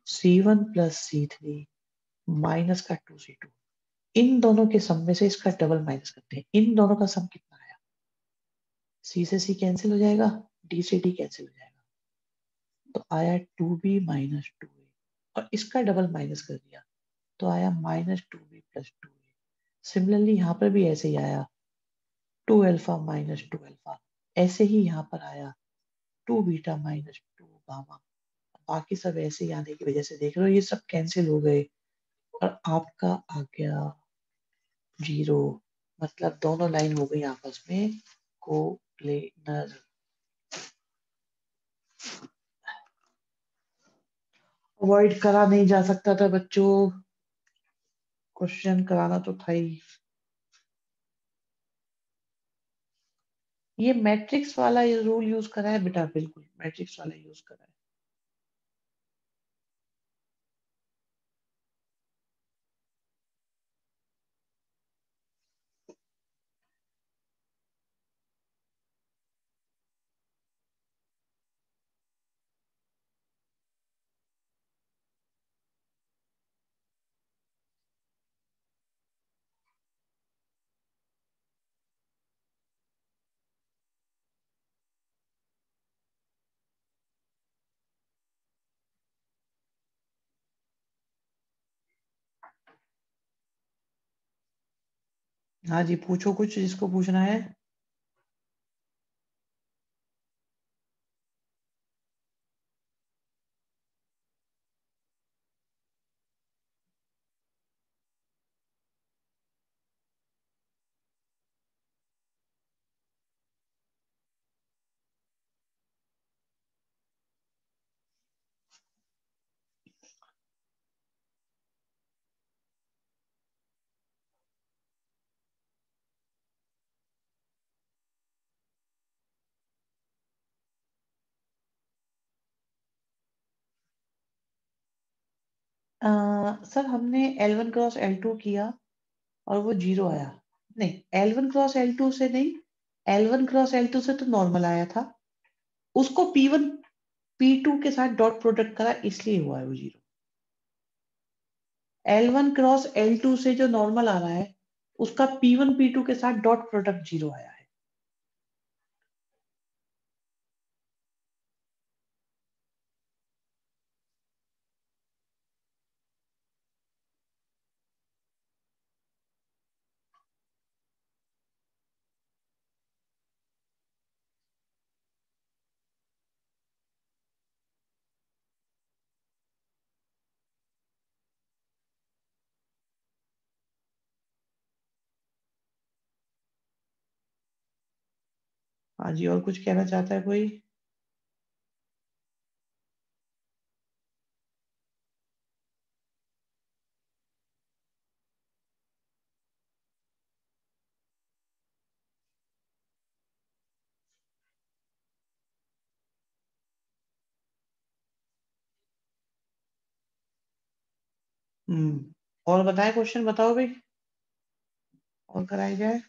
C1 plus C three minus का टू सी टू इन दोनों के सम में से इसका डबल माइनस करते हैं। इन दोनों का सम कितना आया? सी से सी कैंसिल हो जाएगा डी से डी कैंसिल हो जाएगा। तो आया two B minus two A और इसका डबल माइनस कर दिया तो आया minus two B plus two A similarly यहाँ पर भी ऐसे ही आया। Two alpha minus two alpha ऐसे ही यहाँ पर आया। Two beta minus two gamma बाकी सब ऐसे ही आने की वजह से देख रहे हो, ये सब कैंसिल हो गए। और आपका आ गया। ज़ीरो मतलब दोनों लाइन हो गई आपस में को प्लेनर अवॉइड करा नहीं जा सकता था बच्चों। क्वेश्चन कराना तो था ही। ये मैट्रिक्स वाला ये रूल यूज़ करा है बेटा, बिल्कुल मैट्रिक्स वाला यूज़ करा है। हाँ जी पूछो कुछ जिसको पूछना है। सर, हमने L1 क्रॉस L2 किया और वो ज़ीरो आया। नहीं L1 क्रॉस L2 से नहीं L1 क्रॉस L2 से तो नॉर्मल आया था। उसको P1 P2 के साथ डॉट प्रोडक्ट करा, इसलिए हुआ है वो ज़ीरो L1 क्रॉस L2 से जो नॉर्मल आ रहा है, उसका P1 P2 के साथ डॉट प्रोडक्ट ज़ीरो आया। है हाँ जी, और कुछ कहना चाहता है कोई? हम्म और बताए क्वेश्चन बताओ भाई। और कराया जाए।